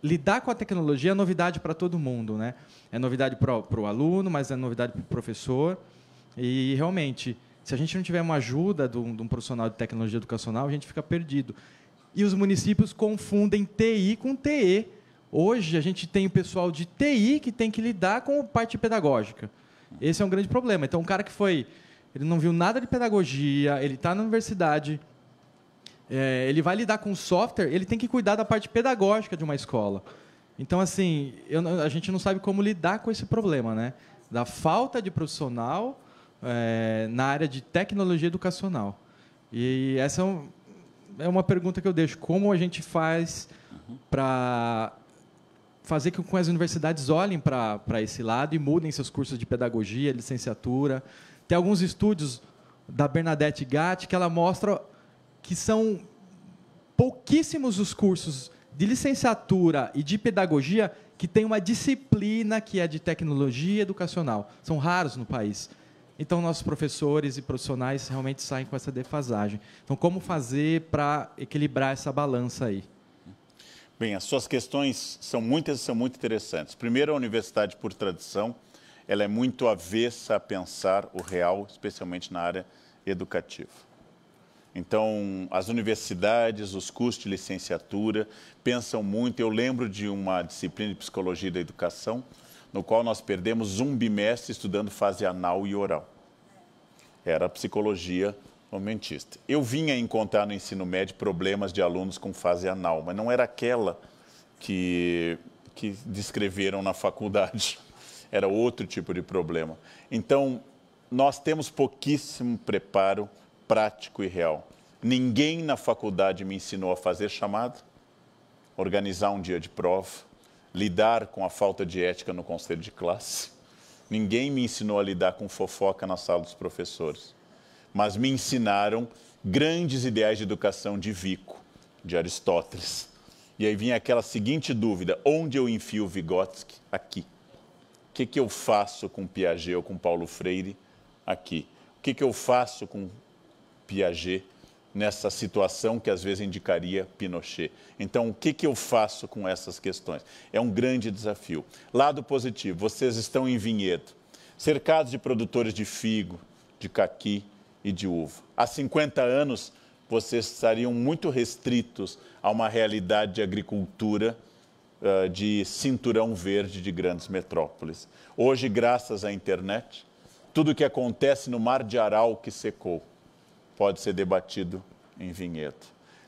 Lidar com a tecnologia é novidade para todo mundo. Né? É novidade para o aluno, mas é novidade para o professor. E, realmente, se a gente não tiver uma ajuda de um, de um profissional de tecnologia educacional, a gente fica perdido e os municípios confundem TI com TE. Hoje a gente tem o pessoal de TI que tem que lidar com a parte pedagógica. Esse é um grande problema. Então, um cara que foi, ele não viu nada de pedagogia, ele está na universidade, é, ele vai lidar com software, ele tem que cuidar da parte pedagógica de uma escola. Então, assim, eu, a gente não sabe como lidar com esse problema, né? Da falta de profissional é, na área de tecnologia educacional. E essa é, um, é uma pergunta que eu deixo. Como a gente faz para fazer com que as universidades olhem para esse lado e mudem seus cursos de pedagogia, licenciatura? Tem alguns estudos da Bernadette Gatti que ela mostra que são pouquíssimos os cursos de licenciatura e de pedagogia que tem uma disciplina que é de tecnologia educacional. São raros no país. Então, nossos professores e profissionais realmente saem com essa defasagem. Então, como fazer para equilibrar essa balança aí? Bem, as suas questões são muitas e são muito interessantes. Primeiro, a universidade, por tradição, ela é muito avessa a pensar o real, especialmente na área educativa. Então, as universidades, os cursos de licenciatura pensam muito. Eu lembro de uma disciplina de psicologia da educação, no qual nós perdemos um bimestre estudando fase anal e oral. Era a psicologia momentista. Eu vinha encontrar no ensino médio problemas de alunos com fase anal, mas não era aquela que, que descreveram na faculdade. [LAUGHS] Era outro tipo de problema. Então, nós temos pouquíssimo preparo prático e real. Ninguém na faculdade me ensinou a fazer chamada, organizar um dia de prova, lidar com a falta de ética no conselho de classe. Ninguém me ensinou a lidar com fofoca na sala dos professores. Mas me ensinaram grandes ideais de educação de Vico, de Aristóteles. E aí vinha aquela seguinte dúvida: onde eu enfio Vygotsky? Aqui. O que, que eu faço com Piaget ou com Paulo Freire? Aqui. O que, que eu faço com Piaget nessa situação que às vezes indicaria Pinochet. Então, o que, que eu faço com essas questões? É um grande desafio. Lado positivo, vocês estão em Vinhedo, cercados de produtores de figo, de caqui e de uva. Há 50 anos, vocês estariam muito restritos a uma realidade de agricultura uh, de cinturão verde de grandes metrópoles. Hoje, graças à internet, tudo o que acontece no Mar de Aral que secou, pode ser debatido em vinhedo.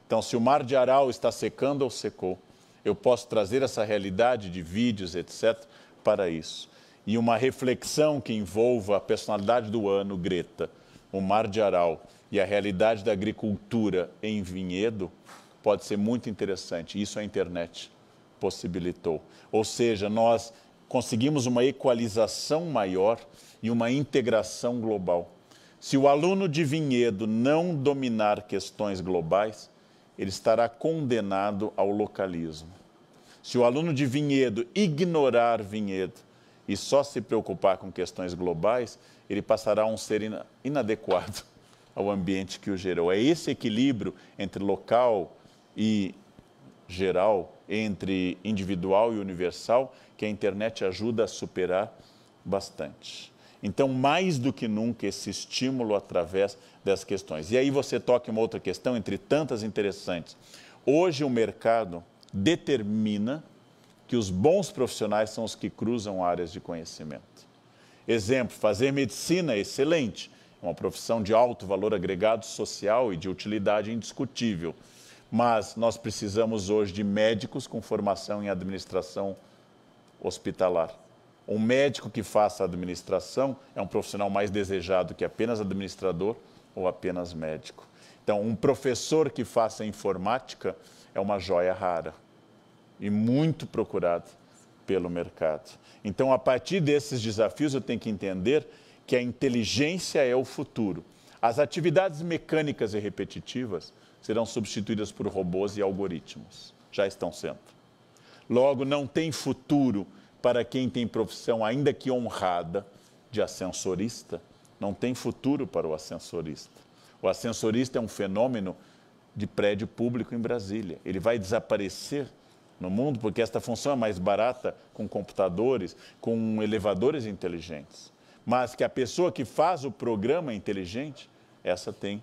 Então, se o mar de Aral está secando ou secou, eu posso trazer essa realidade de vídeos, etc., para isso. E uma reflexão que envolva a personalidade do ano, Greta, o mar de Aral e a realidade da agricultura em vinhedo pode ser muito interessante. Isso a internet possibilitou. Ou seja, nós conseguimos uma equalização maior e uma integração global. Se o aluno de vinhedo não dominar questões globais, ele estará condenado ao localismo. Se o aluno de vinhedo ignorar vinhedo e só se preocupar com questões globais, ele passará a um ser inadequado [LAUGHS] ao ambiente que o gerou. É esse equilíbrio entre local e geral, entre individual e universal, que a internet ajuda a superar bastante. Então, mais do que nunca, esse estímulo através das questões. E aí você toca uma outra questão, entre tantas interessantes. Hoje, o mercado determina que os bons profissionais são os que cruzam áreas de conhecimento. Exemplo, fazer medicina é excelente, é uma profissão de alto valor agregado social e de utilidade indiscutível. Mas nós precisamos hoje de médicos com formação em administração hospitalar um médico que faça administração é um profissional mais desejado que apenas administrador ou apenas médico. Então, um professor que faça informática é uma joia rara e muito procurado pelo mercado. Então, a partir desses desafios, eu tenho que entender que a inteligência é o futuro. As atividades mecânicas e repetitivas serão substituídas por robôs e algoritmos. Já estão sendo. Logo, não tem futuro para quem tem profissão, ainda que honrada, de ascensorista, não tem futuro para o ascensorista. O ascensorista é um fenômeno de prédio público em Brasília. Ele vai desaparecer no mundo porque esta função é mais barata com computadores, com elevadores inteligentes. Mas que a pessoa que faz o programa inteligente, essa tem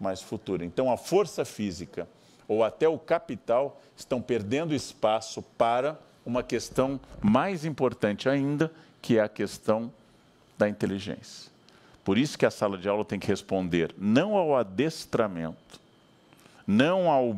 mais futuro. Então a força física ou até o capital estão perdendo espaço para uma questão mais importante ainda, que é a questão da inteligência. Por isso que a sala de aula tem que responder não ao adestramento, não ao,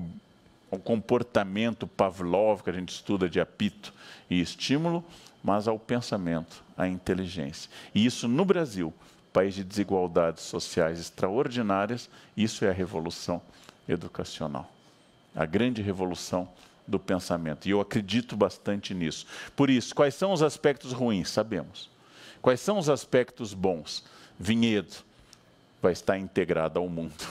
ao comportamento Pavlov que a gente estuda de apito e estímulo, mas ao pensamento, à inteligência. E isso no Brasil, país de desigualdades sociais extraordinárias, isso é a revolução educacional. A grande revolução do pensamento. E eu acredito bastante nisso. Por isso, quais são os aspectos ruins? Sabemos. Quais são os aspectos bons? Vinhedo vai estar integrado ao mundo.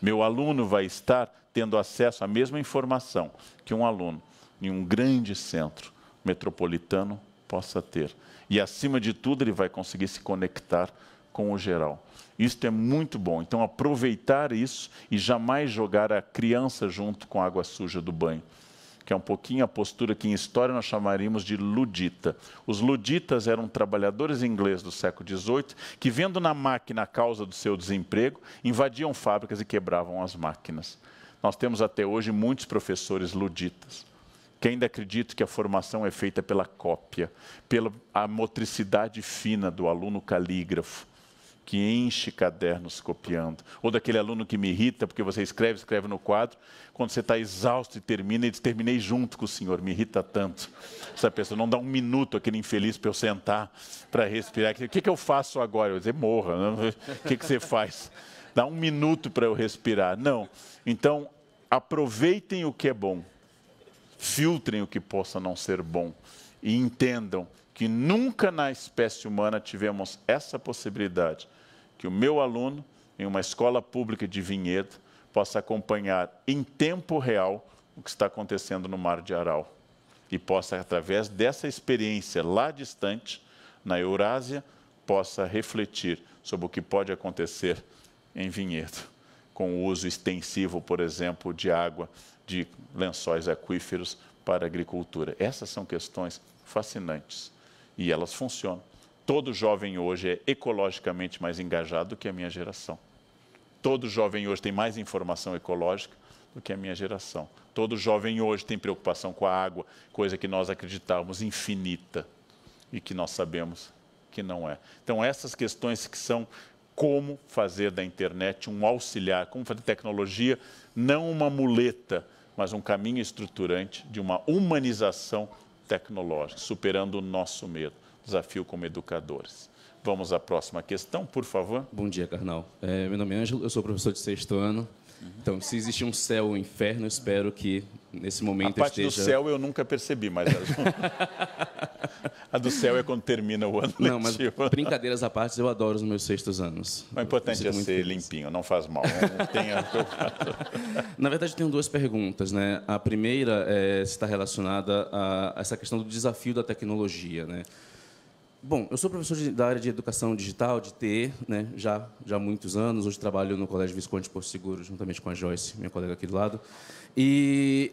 Meu aluno vai estar tendo acesso à mesma informação que um aluno em um grande centro metropolitano possa ter. E, acima de tudo, ele vai conseguir se conectar com o geral. Isso é muito bom. Então, aproveitar isso e jamais jogar a criança junto com a água suja do banho que é um pouquinho a postura que em história nós chamaríamos de ludita. Os luditas eram trabalhadores ingleses do século XVIII que, vendo na máquina a causa do seu desemprego, invadiam fábricas e quebravam as máquinas. Nós temos até hoje muitos professores luditas que ainda acreditam que a formação é feita pela cópia, pela a motricidade fina do aluno calígrafo, que enche cadernos copiando. Ou daquele aluno que me irrita, porque você escreve, escreve no quadro, quando você está exausto e termina, e diz, terminei junto com o senhor, me irrita tanto. Essa pessoa não dá um minuto, aquele infeliz, para eu sentar, para respirar. O que, que eu faço agora? Eu dizer, morra. O que, que você faz? Dá um minuto para eu respirar. Não. Então, aproveitem o que é bom, filtrem o que possa não ser bom e entendam que nunca na espécie humana tivemos essa possibilidade que o meu aluno, em uma escola pública de Vinhedo, possa acompanhar em tempo real o que está acontecendo no Mar de Aral. E possa, através dessa experiência lá distante, na Eurásia, possa refletir sobre o que pode acontecer em Vinhedo, com o uso extensivo, por exemplo, de água de lençóis aquíferos para agricultura. Essas são questões fascinantes e elas funcionam. Todo jovem hoje é ecologicamente mais engajado do que a minha geração. Todo jovem hoje tem mais informação ecológica do que a minha geração. Todo jovem hoje tem preocupação com a água, coisa que nós acreditávamos infinita e que nós sabemos que não é. Então, essas questões que são como fazer da internet um auxiliar, como fazer tecnologia não uma muleta, mas um caminho estruturante de uma humanização tecnológica, superando o nosso medo desafio como educadores. Vamos à próxima questão, por favor. Bom dia, Carnal. É, meu nome é Ângelo, eu sou professor de sexto ano. Então, se existe um céu ou um inferno, eu espero que nesse momento a parte esteja... do céu eu nunca percebi, mas [LAUGHS] a do céu é quando termina o ano Não, mas brincadeiras à parte, eu adoro os meus sextos anos. O importante é ser feliz. limpinho, não faz mal. Não tenha... [LAUGHS] Na verdade, eu tenho duas perguntas. Né? A primeira é, está relacionada a essa questão do desafio da tecnologia. Né? Bom, eu sou professor de, da área de educação digital, de TE, né, já, já há muitos anos. Hoje trabalho no Colégio Visconde Porto Seguro, juntamente com a Joyce, minha colega aqui do lado. E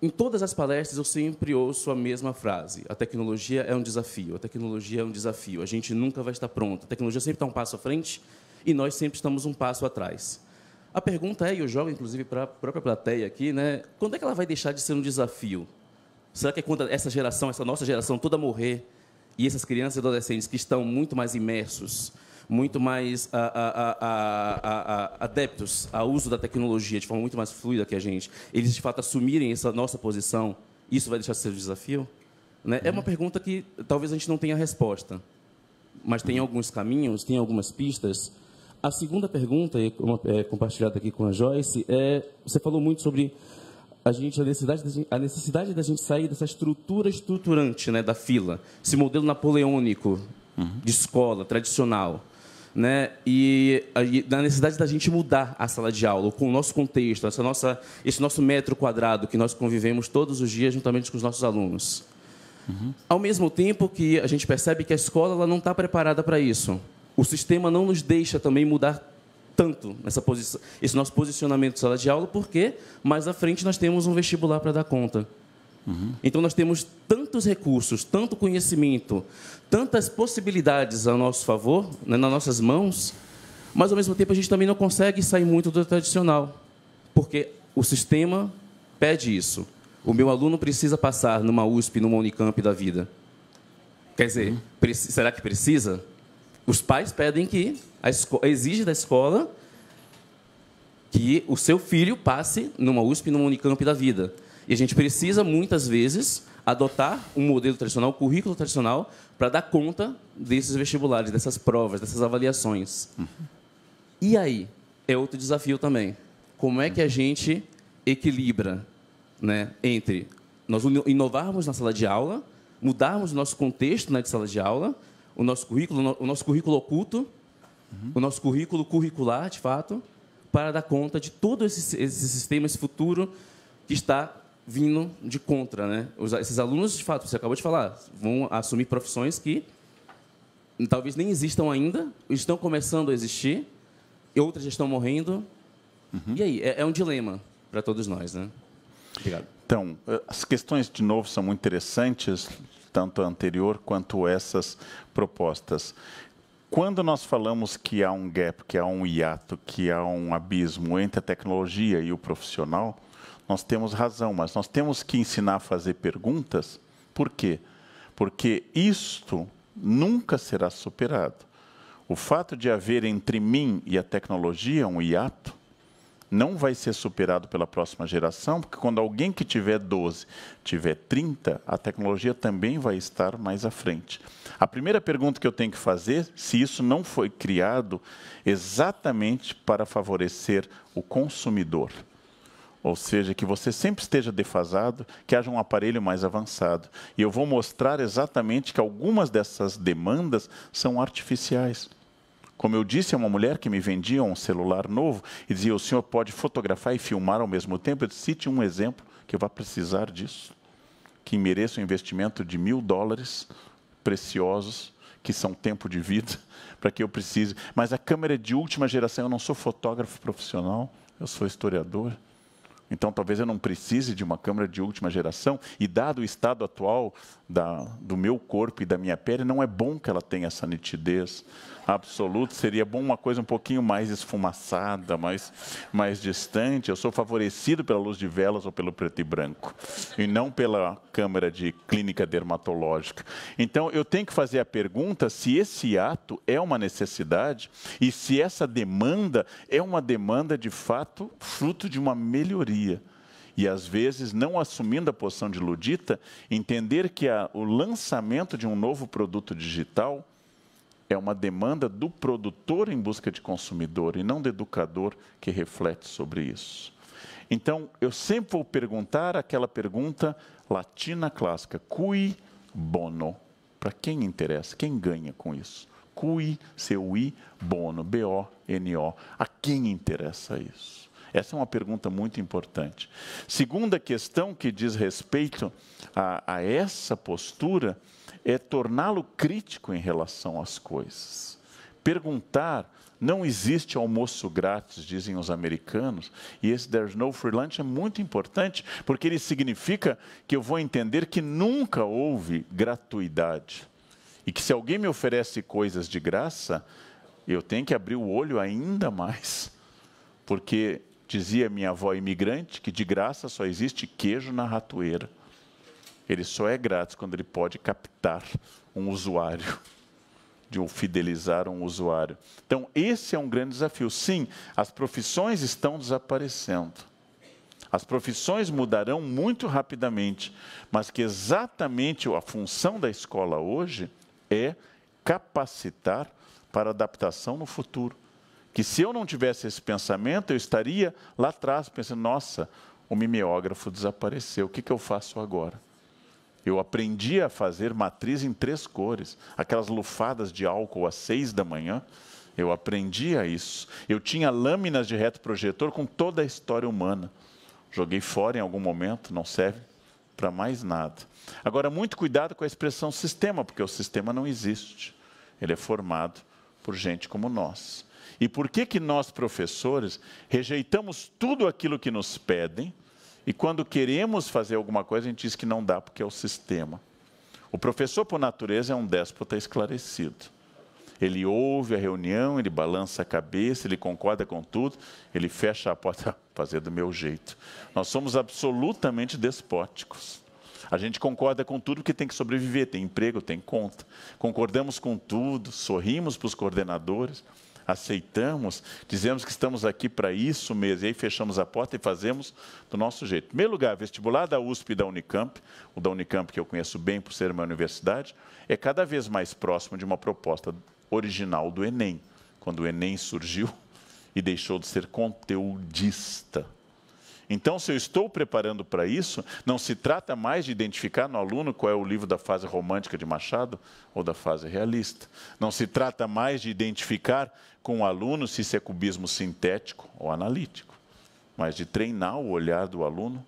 em todas as palestras eu sempre ouço a mesma frase: a tecnologia é um desafio, a tecnologia é um desafio, a gente nunca vai estar pronto. A tecnologia sempre está um passo à frente e nós sempre estamos um passo atrás. A pergunta é, e eu jogo inclusive para a própria plateia aqui, né, quando é que ela vai deixar de ser um desafio? Será que é quando essa geração, essa nossa geração toda morrer, e essas crianças e adolescentes que estão muito mais imersos, muito mais a, a, a, adeptos ao uso da tecnologia de forma muito mais fluida que a gente, eles de fato assumirem essa nossa posição, isso vai deixar de ser um desafio? Né? É uma uhum. pergunta que talvez a gente não tenha resposta, mas tem alguns caminhos, tem algumas pistas. A segunda pergunta, é compartilhada aqui com a Joyce, é: você falou muito sobre a gente a necessidade a necessidade da gente sair dessa estrutura estruturante né da fila esse modelo napoleônico uhum. de escola tradicional né e a, necessidade da gente mudar a sala de aula com o nosso contexto essa nossa esse nosso metro quadrado que nós convivemos todos os dias juntamente com os nossos alunos uhum. ao mesmo tempo que a gente percebe que a escola ela não está preparada para isso o sistema não nos deixa também mudar tanto nessa posição, esse nosso posicionamento de sala de aula, porque mais à frente nós temos um vestibular para dar conta. Uhum. Então nós temos tantos recursos, tanto conhecimento, tantas possibilidades a nosso favor, né, nas nossas mãos, mas ao mesmo tempo a gente também não consegue sair muito do tradicional, porque o sistema pede isso. O meu aluno precisa passar numa USP, numa Unicamp da vida. Quer dizer, uhum. será que precisa? Os pais pedem que a escola, exige da escola que o seu filho passe numa USP, numa Unicamp da vida. E a gente precisa, muitas vezes, adotar um modelo tradicional, um currículo tradicional, para dar conta desses vestibulares, dessas provas, dessas avaliações. E aí? É outro desafio também. Como é que a gente equilibra né, entre nós inovarmos na sala de aula, mudarmos o nosso contexto né, de sala de aula, o nosso currículo, o nosso currículo oculto, uhum. o nosso currículo curricular, de fato, para dar conta de todo esse, esse sistema, esse futuro que está vindo de contra, né? Os, esses alunos, de fato, você acabou de falar, vão assumir profissões que talvez nem existam ainda, estão começando a existir, e outras já estão morrendo. Uhum. E aí, é, é um dilema para todos nós, né? Obrigado. Então, eh, as questões, de novo, são muito interessantes, tanto a anterior quanto essas propostas. Quando nós falamos que há um gap, que há um hiato, que há um abismo entre a tecnologia e o profissional, nós temos razão, mas nós temos que ensinar a fazer perguntas. Por quê? Porque isto nunca será superado. O fato de haver entre mim e a tecnologia um hiato não vai ser superado pela próxima geração, porque quando alguém que tiver 12 tiver 30, a tecnologia também vai estar mais à frente. A primeira pergunta que eu tenho que fazer, se isso não foi criado exatamente para favorecer o consumidor, ou seja, que você sempre esteja defasado, que haja um aparelho mais avançado. E eu vou mostrar exatamente que algumas dessas demandas são artificiais. Como eu disse a uma mulher que me vendia um celular novo e dizia: o senhor pode fotografar e filmar ao mesmo tempo? Eu disse: cite um exemplo que eu vá precisar disso, que mereça um investimento de mil dólares preciosos, que são tempo de vida, [LAUGHS] para que eu precise. Mas a câmera é de última geração, eu não sou fotógrafo profissional, eu sou historiador. Então, talvez eu não precise de uma câmera de última geração, e dado o estado atual da, do meu corpo e da minha pele, não é bom que ela tenha essa nitidez absoluta. Seria bom uma coisa um pouquinho mais esfumaçada, mais, mais distante. Eu sou favorecido pela luz de velas ou pelo preto e branco, e não pela câmera de clínica dermatológica. Então, eu tenho que fazer a pergunta se esse ato é uma necessidade e se essa demanda é uma demanda de fato fruto de uma melhoria e às vezes, não assumindo a posição de ludita, entender que a, o lançamento de um novo produto digital é uma demanda do produtor em busca de consumidor e não do educador que reflete sobre isso. Então, eu sempre vou perguntar aquela pergunta latina clássica: cui bono? Para quem interessa? Quem ganha com isso? Cui, C-U-I, bono, B-O-N-O. A quem interessa isso? Essa é uma pergunta muito importante. Segunda questão que diz respeito a, a essa postura é torná-lo crítico em relação às coisas. Perguntar, não existe almoço grátis, dizem os americanos, e esse There's no free lunch é muito importante, porque ele significa que eu vou entender que nunca houve gratuidade. E que se alguém me oferece coisas de graça, eu tenho que abrir o olho ainda mais. Porque dizia minha avó imigrante que de graça só existe queijo na ratoeira. Ele só é grátis quando ele pode captar um usuário, de um fidelizar um usuário. Então, esse é um grande desafio. Sim, as profissões estão desaparecendo. As profissões mudarão muito rapidamente, mas que exatamente a função da escola hoje é capacitar para adaptação no futuro. Que se eu não tivesse esse pensamento, eu estaria lá atrás pensando: nossa, o mimeógrafo desapareceu, o que, que eu faço agora? Eu aprendi a fazer matriz em três cores, aquelas lufadas de álcool às seis da manhã. Eu aprendi a isso. Eu tinha lâminas de retroprojetor com toda a história humana. Joguei fora em algum momento, não serve para mais nada. Agora, muito cuidado com a expressão sistema, porque o sistema não existe. Ele é formado por gente como nós. E por que, que nós, professores, rejeitamos tudo aquilo que nos pedem e quando queremos fazer alguma coisa, a gente diz que não dá porque é o sistema. O professor, por natureza, é um déspota esclarecido. Ele ouve a reunião, ele balança a cabeça, ele concorda com tudo, ele fecha a porta, [LAUGHS] fazer do meu jeito. Nós somos absolutamente despóticos. A gente concorda com tudo porque tem que sobreviver, tem emprego, tem conta. Concordamos com tudo, sorrimos para os coordenadores, aceitamos, dizemos que estamos aqui para isso mesmo, e aí fechamos a porta e fazemos do nosso jeito. Em primeiro lugar, vestibular da USP e da Unicamp, o da Unicamp que eu conheço bem por ser uma universidade, é cada vez mais próximo de uma proposta original do Enem, quando o Enem surgiu [LAUGHS] e deixou de ser conteudista. Então, se eu estou preparando para isso, não se trata mais de identificar no aluno qual é o livro da fase romântica de Machado ou da fase realista. Não se trata mais de identificar com o aluno se isso é cubismo sintético ou analítico, mas de treinar o olhar do aluno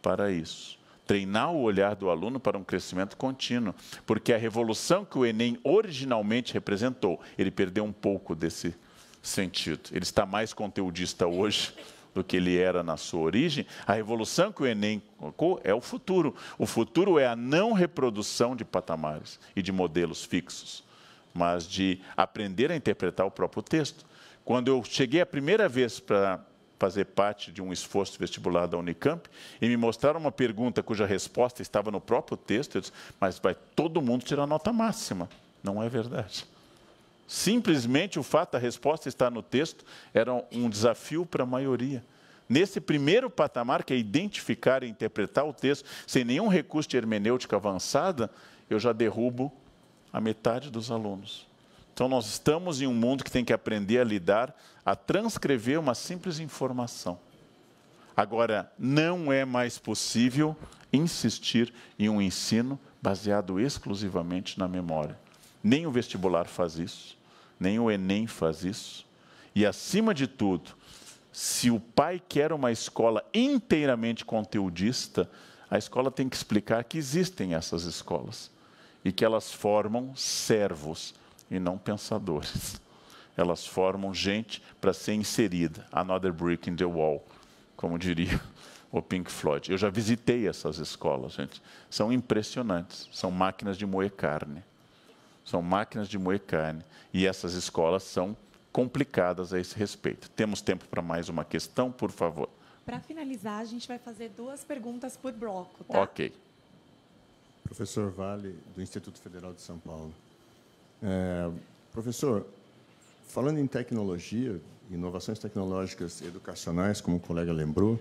para isso. Treinar o olhar do aluno para um crescimento contínuo, porque a revolução que o Enem originalmente representou, ele perdeu um pouco desse sentido. Ele está mais conteudista hoje do que ele era na sua origem, a revolução que o Enem colocou é o futuro. O futuro é a não reprodução de patamares e de modelos fixos, mas de aprender a interpretar o próprio texto. Quando eu cheguei a primeira vez para fazer parte de um esforço vestibular da Unicamp e me mostraram uma pergunta cuja resposta estava no próprio texto, eu disse, mas vai todo mundo tirar nota máxima. Não é verdade. Simplesmente o fato da resposta estar no texto era um desafio para a maioria. Nesse primeiro patamar, que é identificar e interpretar o texto, sem nenhum recurso de hermenêutica avançada, eu já derrubo a metade dos alunos. Então, nós estamos em um mundo que tem que aprender a lidar, a transcrever uma simples informação. Agora, não é mais possível insistir em um ensino baseado exclusivamente na memória. Nem o vestibular faz isso, nem o Enem faz isso. E, acima de tudo, se o pai quer uma escola inteiramente conteudista, a escola tem que explicar que existem essas escolas e que elas formam servos e não pensadores. Elas formam gente para ser inserida. Another brick in the wall, como diria o Pink Floyd. Eu já visitei essas escolas, gente. São impressionantes. São máquinas de moer carne são máquinas de moer carne. E essas escolas são complicadas a esse respeito. Temos tempo para mais uma questão, por favor. Para finalizar, a gente vai fazer duas perguntas por bloco, tá? Ok. Professor Vale, do Instituto Federal de São Paulo. É, professor, falando em tecnologia, inovações tecnológicas educacionais, como o colega lembrou,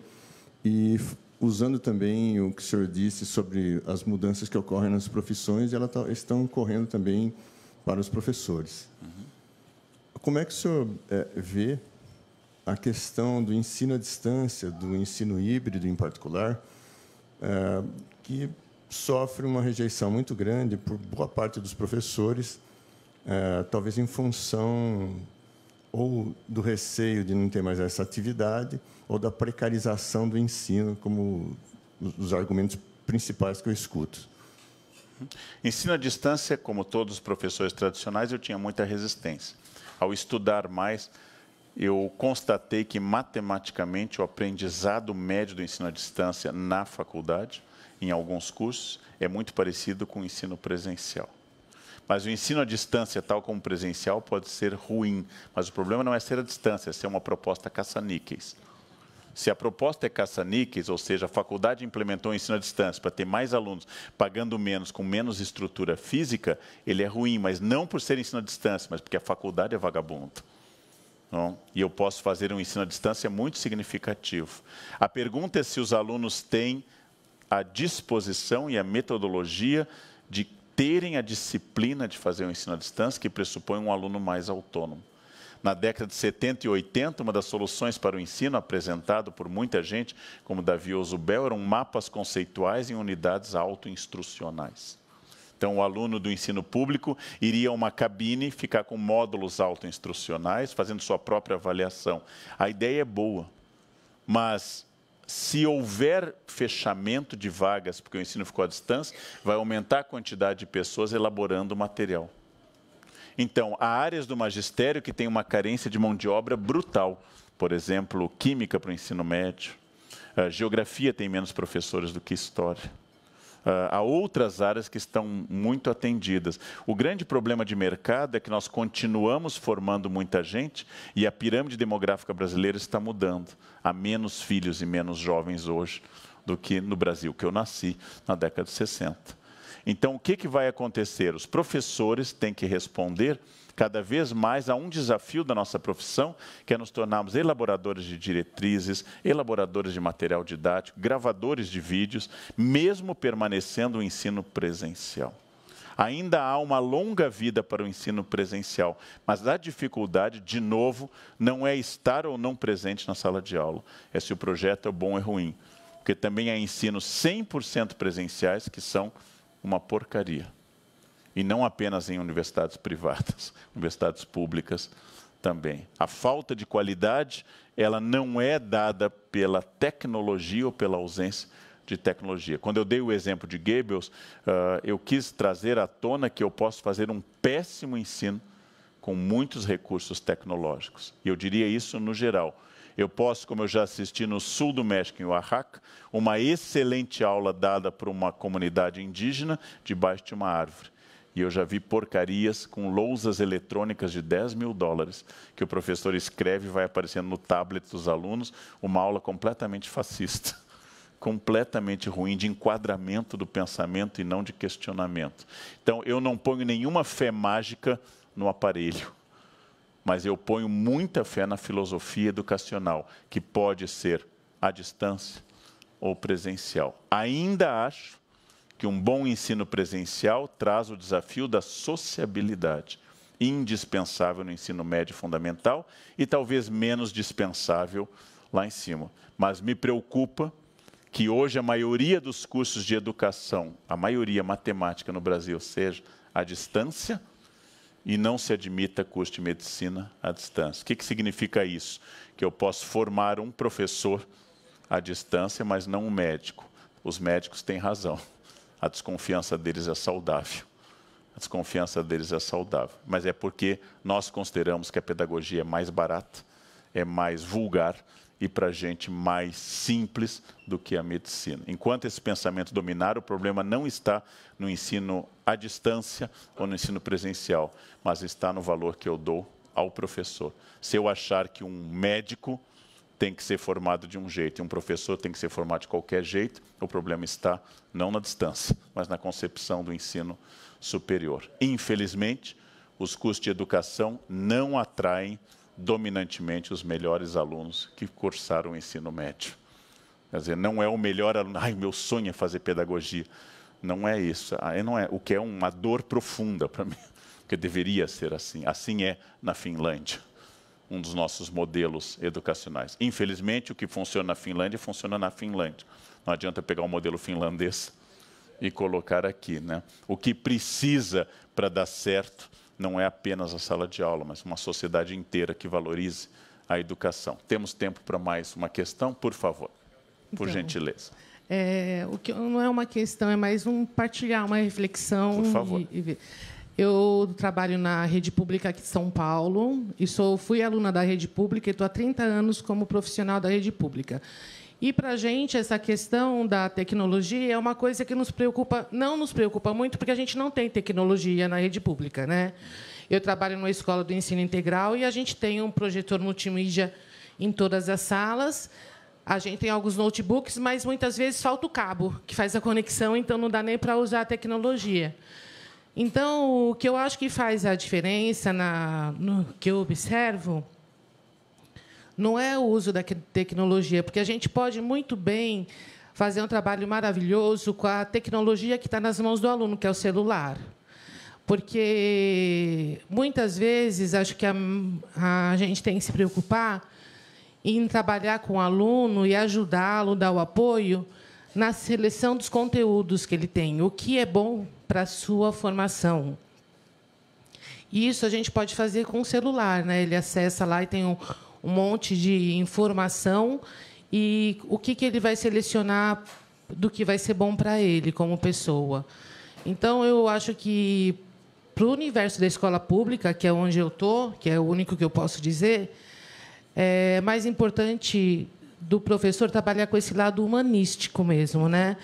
e usando também o que o senhor disse sobre as mudanças que ocorrem nas profissões, elas estão ocorrendo também para os professores. Uhum. Como é que o senhor é, vê a questão do ensino à distância, do ensino híbrido em particular, é, que sofre uma rejeição muito grande por boa parte dos professores, é, talvez em função ou do receio de não ter mais essa atividade, ou da precarização do ensino, como os argumentos principais que eu escuto. Ensino à distância, como todos os professores tradicionais, eu tinha muita resistência. Ao estudar mais, eu constatei que matematicamente o aprendizado médio do ensino à distância na faculdade, em alguns cursos, é muito parecido com o ensino presencial. Mas o ensino à distância, tal como presencial, pode ser ruim. Mas o problema não é ser à distância, é ser uma proposta caça-níqueis. Se a proposta é caça-níqueis, ou seja, a faculdade implementou o ensino à distância para ter mais alunos pagando menos, com menos estrutura física, ele é ruim, mas não por ser ensino à distância, mas porque a faculdade é vagabunda. Não? E eu posso fazer um ensino à distância muito significativo. A pergunta é se os alunos têm a disposição e a metodologia de terem a disciplina de fazer o ensino à distância, que pressupõe um aluno mais autônomo. Na década de 70 e 80, uma das soluções para o ensino apresentado por muita gente, como Davi Ozubel, eram mapas conceituais em unidades autoinstrucionais. Então, o aluno do ensino público iria a uma cabine, ficar com módulos autoinstrucionais, fazendo sua própria avaliação. A ideia é boa, mas se houver fechamento de vagas, porque o ensino ficou à distância, vai aumentar a quantidade de pessoas elaborando material. Então, há áreas do magistério que têm uma carência de mão de obra brutal. Por exemplo, química para o ensino médio. A geografia tem menos professores do que história. Há outras áreas que estão muito atendidas. O grande problema de mercado é que nós continuamos formando muita gente e a pirâmide demográfica brasileira está mudando. Há menos filhos e menos jovens hoje do que no Brasil, que eu nasci na década de 60. Então, o que, que vai acontecer? Os professores têm que responder cada vez mais a um desafio da nossa profissão, que é nos tornarmos elaboradores de diretrizes, elaboradores de material didático, gravadores de vídeos, mesmo permanecendo o ensino presencial. Ainda há uma longa vida para o ensino presencial, mas a dificuldade, de novo, não é estar ou não presente na sala de aula, é se o projeto é bom ou é ruim. Porque também há ensinos 100% presenciais que são uma porcaria e não apenas em universidades privadas, [LAUGHS] universidades públicas também. A falta de qualidade, ela não é dada pela tecnologia ou pela ausência de tecnologia. Quando eu dei o exemplo de Goebbels, uh, eu quis trazer à tona que eu posso fazer um péssimo ensino com muitos recursos tecnológicos. E eu diria isso no geral. Eu posso, como eu já assisti no sul do México, em Oaxaca, uma excelente aula dada por uma comunidade indígena debaixo de uma árvore. E eu já vi porcarias com lousas eletrônicas de 10 mil dólares, que o professor escreve e vai aparecendo no tablet dos alunos, uma aula completamente fascista, [LAUGHS] completamente ruim, de enquadramento do pensamento e não de questionamento. Então, eu não ponho nenhuma fé mágica no aparelho, mas eu ponho muita fé na filosofia educacional, que pode ser à distância ou presencial. Ainda acho que um bom ensino presencial traz o desafio da sociabilidade, indispensável no ensino médio fundamental e talvez menos dispensável lá em cima. Mas me preocupa que hoje a maioria dos cursos de educação, a maioria matemática no Brasil, seja à distância e não se admita curso de medicina à distância. O que, que significa isso? Que eu posso formar um professor à distância, mas não um médico. Os médicos têm razão a desconfiança deles é saudável. A desconfiança deles é saudável. Mas é porque nós consideramos que a pedagogia é mais barata, é mais vulgar e para a gente mais simples do que a medicina. Enquanto esse pensamento dominar, o problema não está no ensino à distância ou no ensino presencial, mas está no valor que eu dou ao professor. Se eu achar que um médico tem que ser formado de um jeito e um professor tem que ser formado de qualquer jeito, o problema está não na distância, mas na concepção do ensino superior. Infelizmente, os cursos de educação não atraem dominantemente os melhores alunos que cursaram o ensino médio. Quer dizer, não é o melhor aluno, ai, meu sonho é fazer pedagogia. Não é isso. Não é, o que é uma dor profunda para mim, [LAUGHS] porque deveria ser assim. Assim é na Finlândia um dos nossos modelos educacionais. Infelizmente, o que funciona na Finlândia, funciona na Finlândia. Não adianta pegar um modelo finlandês e colocar aqui. Né? O que precisa para dar certo não é apenas a sala de aula, mas uma sociedade inteira que valorize a educação. Temos tempo para mais uma questão? Por favor, por então, gentileza. É, o que não é uma questão, é mais um partilhar, uma reflexão. Por favor. E, e eu trabalho na rede pública aqui de São Paulo e sou, fui aluna da rede pública e estou há 30 anos como profissional da rede pública. E para a gente essa questão da tecnologia é uma coisa que nos preocupa, não nos preocupa muito, porque a gente não tem tecnologia na rede pública, né? Eu trabalho numa escola do ensino integral e a gente tem um projetor multimídia em todas as salas. A gente tem alguns notebooks, mas muitas vezes falta o cabo que faz a conexão, então não dá nem para usar a tecnologia. Então, o que eu acho que faz a diferença na, no que eu observo não é o uso da tecnologia, porque a gente pode muito bem fazer um trabalho maravilhoso com a tecnologia que está nas mãos do aluno, que é o celular. Porque muitas vezes acho que a, a gente tem que se preocupar em trabalhar com o aluno e ajudá-lo, dar o apoio na seleção dos conteúdos que ele tem, o que é bom para a sua formação. Isso a gente pode fazer com o celular, né? Ele acessa lá e tem um, um monte de informação e o que, que ele vai selecionar do que vai ser bom para ele como pessoa. Então, eu acho que para o universo da escola pública, que é onde eu estou, que é o único que eu posso dizer, é mais importante do professor trabalhar com esse lado humanístico mesmo, né?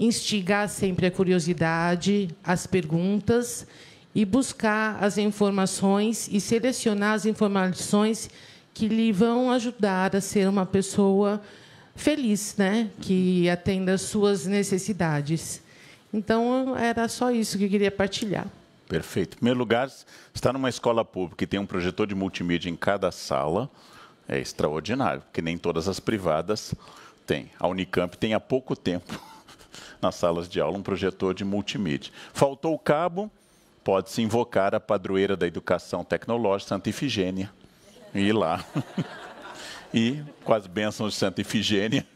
Instigar sempre a curiosidade, as perguntas e buscar as informações e selecionar as informações que lhe vão ajudar a ser uma pessoa feliz, né? Que atenda às suas necessidades. Então, era só isso que eu queria partilhar. Perfeito. Em primeiro lugar, está numa escola pública e tem um projetor de multimídia em cada sala, é extraordinário, porque nem todas as privadas têm. A Unicamp tem há pouco tempo, nas salas de aula, um projetor de multimídia. Faltou o cabo, pode-se invocar a padroeira da educação tecnológica, Santa Ifigênia, e ir lá. [LAUGHS] e, com as bênçãos de Santa Ifigênia,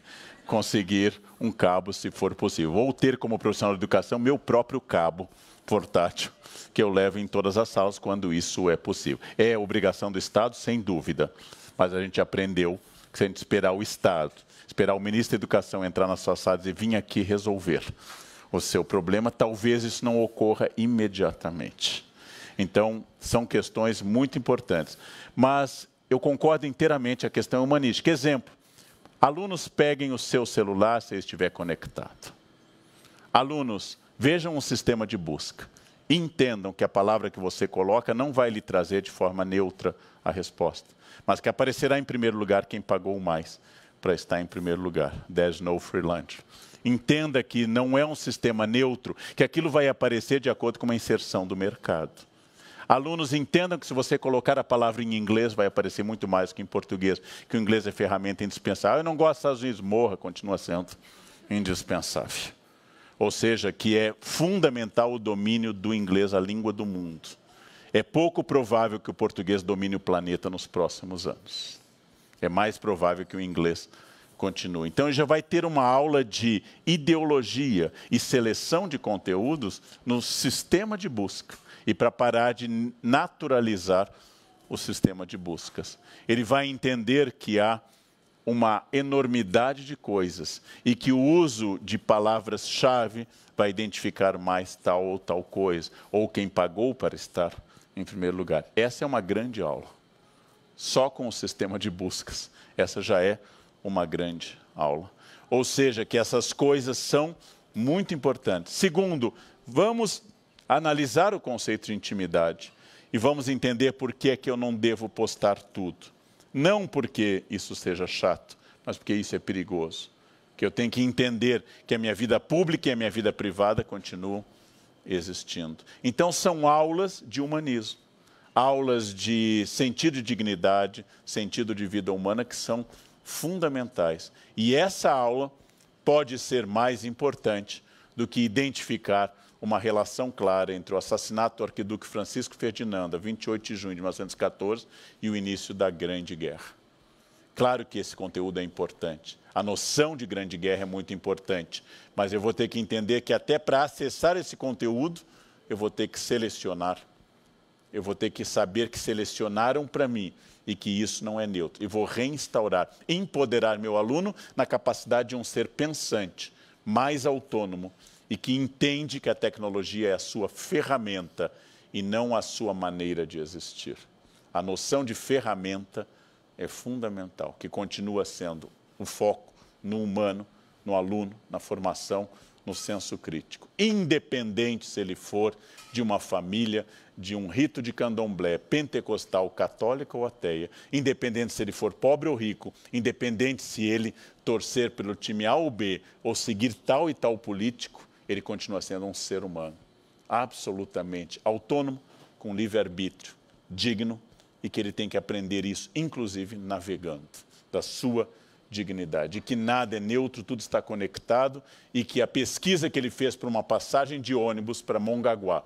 conseguir um cabo, se for possível. Ou ter como profissional de educação meu próprio cabo portátil, que eu levo em todas as salas quando isso é possível. É obrigação do Estado, sem dúvida, mas a gente aprendeu que se a gente esperar o Estado, esperar o ministro da Educação entrar nas suas salas e vir aqui resolver o seu problema, talvez isso não ocorra imediatamente. Então, são questões muito importantes. Mas eu concordo inteiramente a questão humanística. Exemplo, alunos peguem o seu celular se estiver conectado. Alunos, vejam um sistema de busca. Entendam que a palavra que você coloca não vai lhe trazer de forma neutra a resposta, mas que aparecerá em primeiro lugar quem pagou mais para estar em primeiro lugar. There's no free lunch. Entenda que não é um sistema neutro, que aquilo vai aparecer de acordo com uma inserção do mercado. Alunos entendam que se você colocar a palavra em inglês, vai aparecer muito mais que em português, que o inglês é ferramenta indispensável. Eu não gosto dos Estados Unidos, morra, continua sendo indispensável. Ou seja, que é fundamental o domínio do inglês, a língua do mundo. É pouco provável que o português domine o planeta nos próximos anos. É mais provável que o inglês continue. Então, já vai ter uma aula de ideologia e seleção de conteúdos no sistema de busca e para parar de naturalizar o sistema de buscas. Ele vai entender que há uma enormidade de coisas e que o uso de palavras-chave vai identificar mais tal ou tal coisa, ou quem pagou para estar em primeiro lugar. Essa é uma grande aula. Só com o sistema de buscas. Essa já é uma grande aula. Ou seja, que essas coisas são muito importantes. Segundo, vamos analisar o conceito de intimidade e vamos entender por que é que eu não devo postar tudo. Não porque isso seja chato, mas porque isso é perigoso. Que eu tenho que entender que a minha vida pública e a minha vida privada continuam existindo. Então, são aulas de humanismo, aulas de sentido de dignidade, sentido de vida humana, que são fundamentais. E essa aula pode ser mais importante do que identificar uma relação clara entre o assassinato do arquiduque Francisco Ferdinando, a 28 de junho de 1914, e o início da Grande Guerra. Claro que esse conteúdo é importante. A noção de Grande Guerra é muito importante, mas eu vou ter que entender que até para acessar esse conteúdo, eu vou ter que selecionar. Eu vou ter que saber que selecionaram para mim e que isso não é neutro. E vou reinstaurar, empoderar meu aluno na capacidade de um ser pensante, mais autônomo, e que entende que a tecnologia é a sua ferramenta e não a sua maneira de existir. A noção de ferramenta é fundamental, que continua sendo o foco no humano, no aluno, na formação, no senso crítico. Independente se ele for de uma família, de um rito de candomblé, pentecostal, católica ou ateia, independente se ele for pobre ou rico, independente se ele torcer pelo time A ou B, ou seguir tal e tal político, ele continua sendo um ser humano, absolutamente autônomo, com livre-arbítrio, digno, e que ele tem que aprender isso, inclusive navegando, da sua dignidade, e que nada é neutro, tudo está conectado, e que a pesquisa que ele fez para uma passagem de ônibus para Mongaguá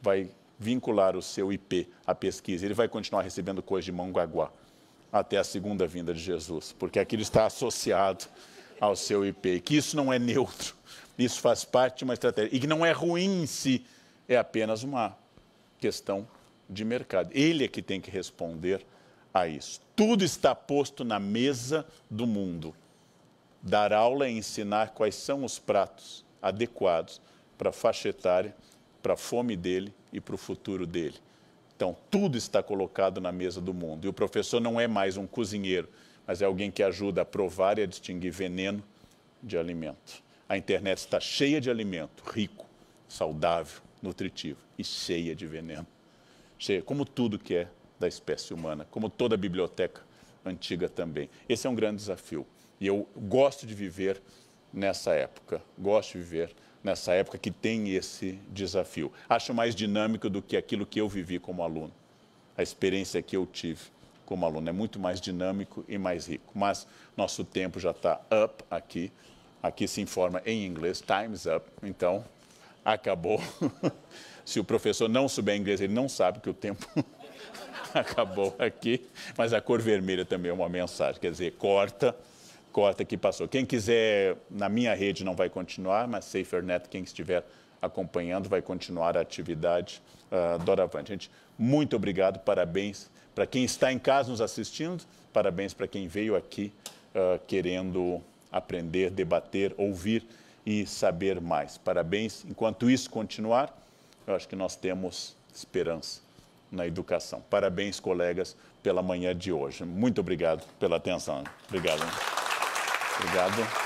vai vincular o seu IP à pesquisa. Ele vai continuar recebendo coisas de Mongaguá até a segunda vinda de Jesus, porque aquilo está associado ao seu IP, e que isso não é neutro, isso faz parte de uma estratégia. E que não é ruim em si, é apenas uma questão de mercado. Ele é que tem que responder a isso. Tudo está posto na mesa do mundo. Dar aula é ensinar quais são os pratos adequados para a faixa etária, para a fome dele e para o futuro dele. Então, tudo está colocado na mesa do mundo. E o professor não é mais um cozinheiro, mas é alguém que ajuda a provar e a distinguir veneno de alimento. A internet está cheia de alimento, rico, saudável, nutritivo e cheia de veneno. Cheia, como tudo que é da espécie humana, como toda a biblioteca antiga também. Esse é um grande desafio. E eu gosto de viver nessa época, gosto de viver nessa época que tem esse desafio. Acho mais dinâmico do que aquilo que eu vivi como aluno. A experiência que eu tive como aluno é muito mais dinâmico e mais rico. Mas nosso tempo já está up aqui. Aqui se informa em inglês, time's up. Então, acabou. [LAUGHS] se o professor não souber inglês, ele não sabe que o tempo [LAUGHS] acabou aqui. Mas a cor vermelha também é uma mensagem, quer dizer, corta corta que passou. Quem quiser, na minha rede não vai continuar, mas SaferNet, quem estiver acompanhando, vai continuar a atividade uh, doravante. Gente, muito obrigado, parabéns para quem está em casa nos assistindo, parabéns para quem veio aqui uh, querendo aprender, debater, ouvir e saber mais. Parabéns. Enquanto isso continuar, eu acho que nós temos esperança na educação. Parabéns, colegas, pela manhã de hoje. Muito obrigado pela atenção. Obrigado. Obrigado.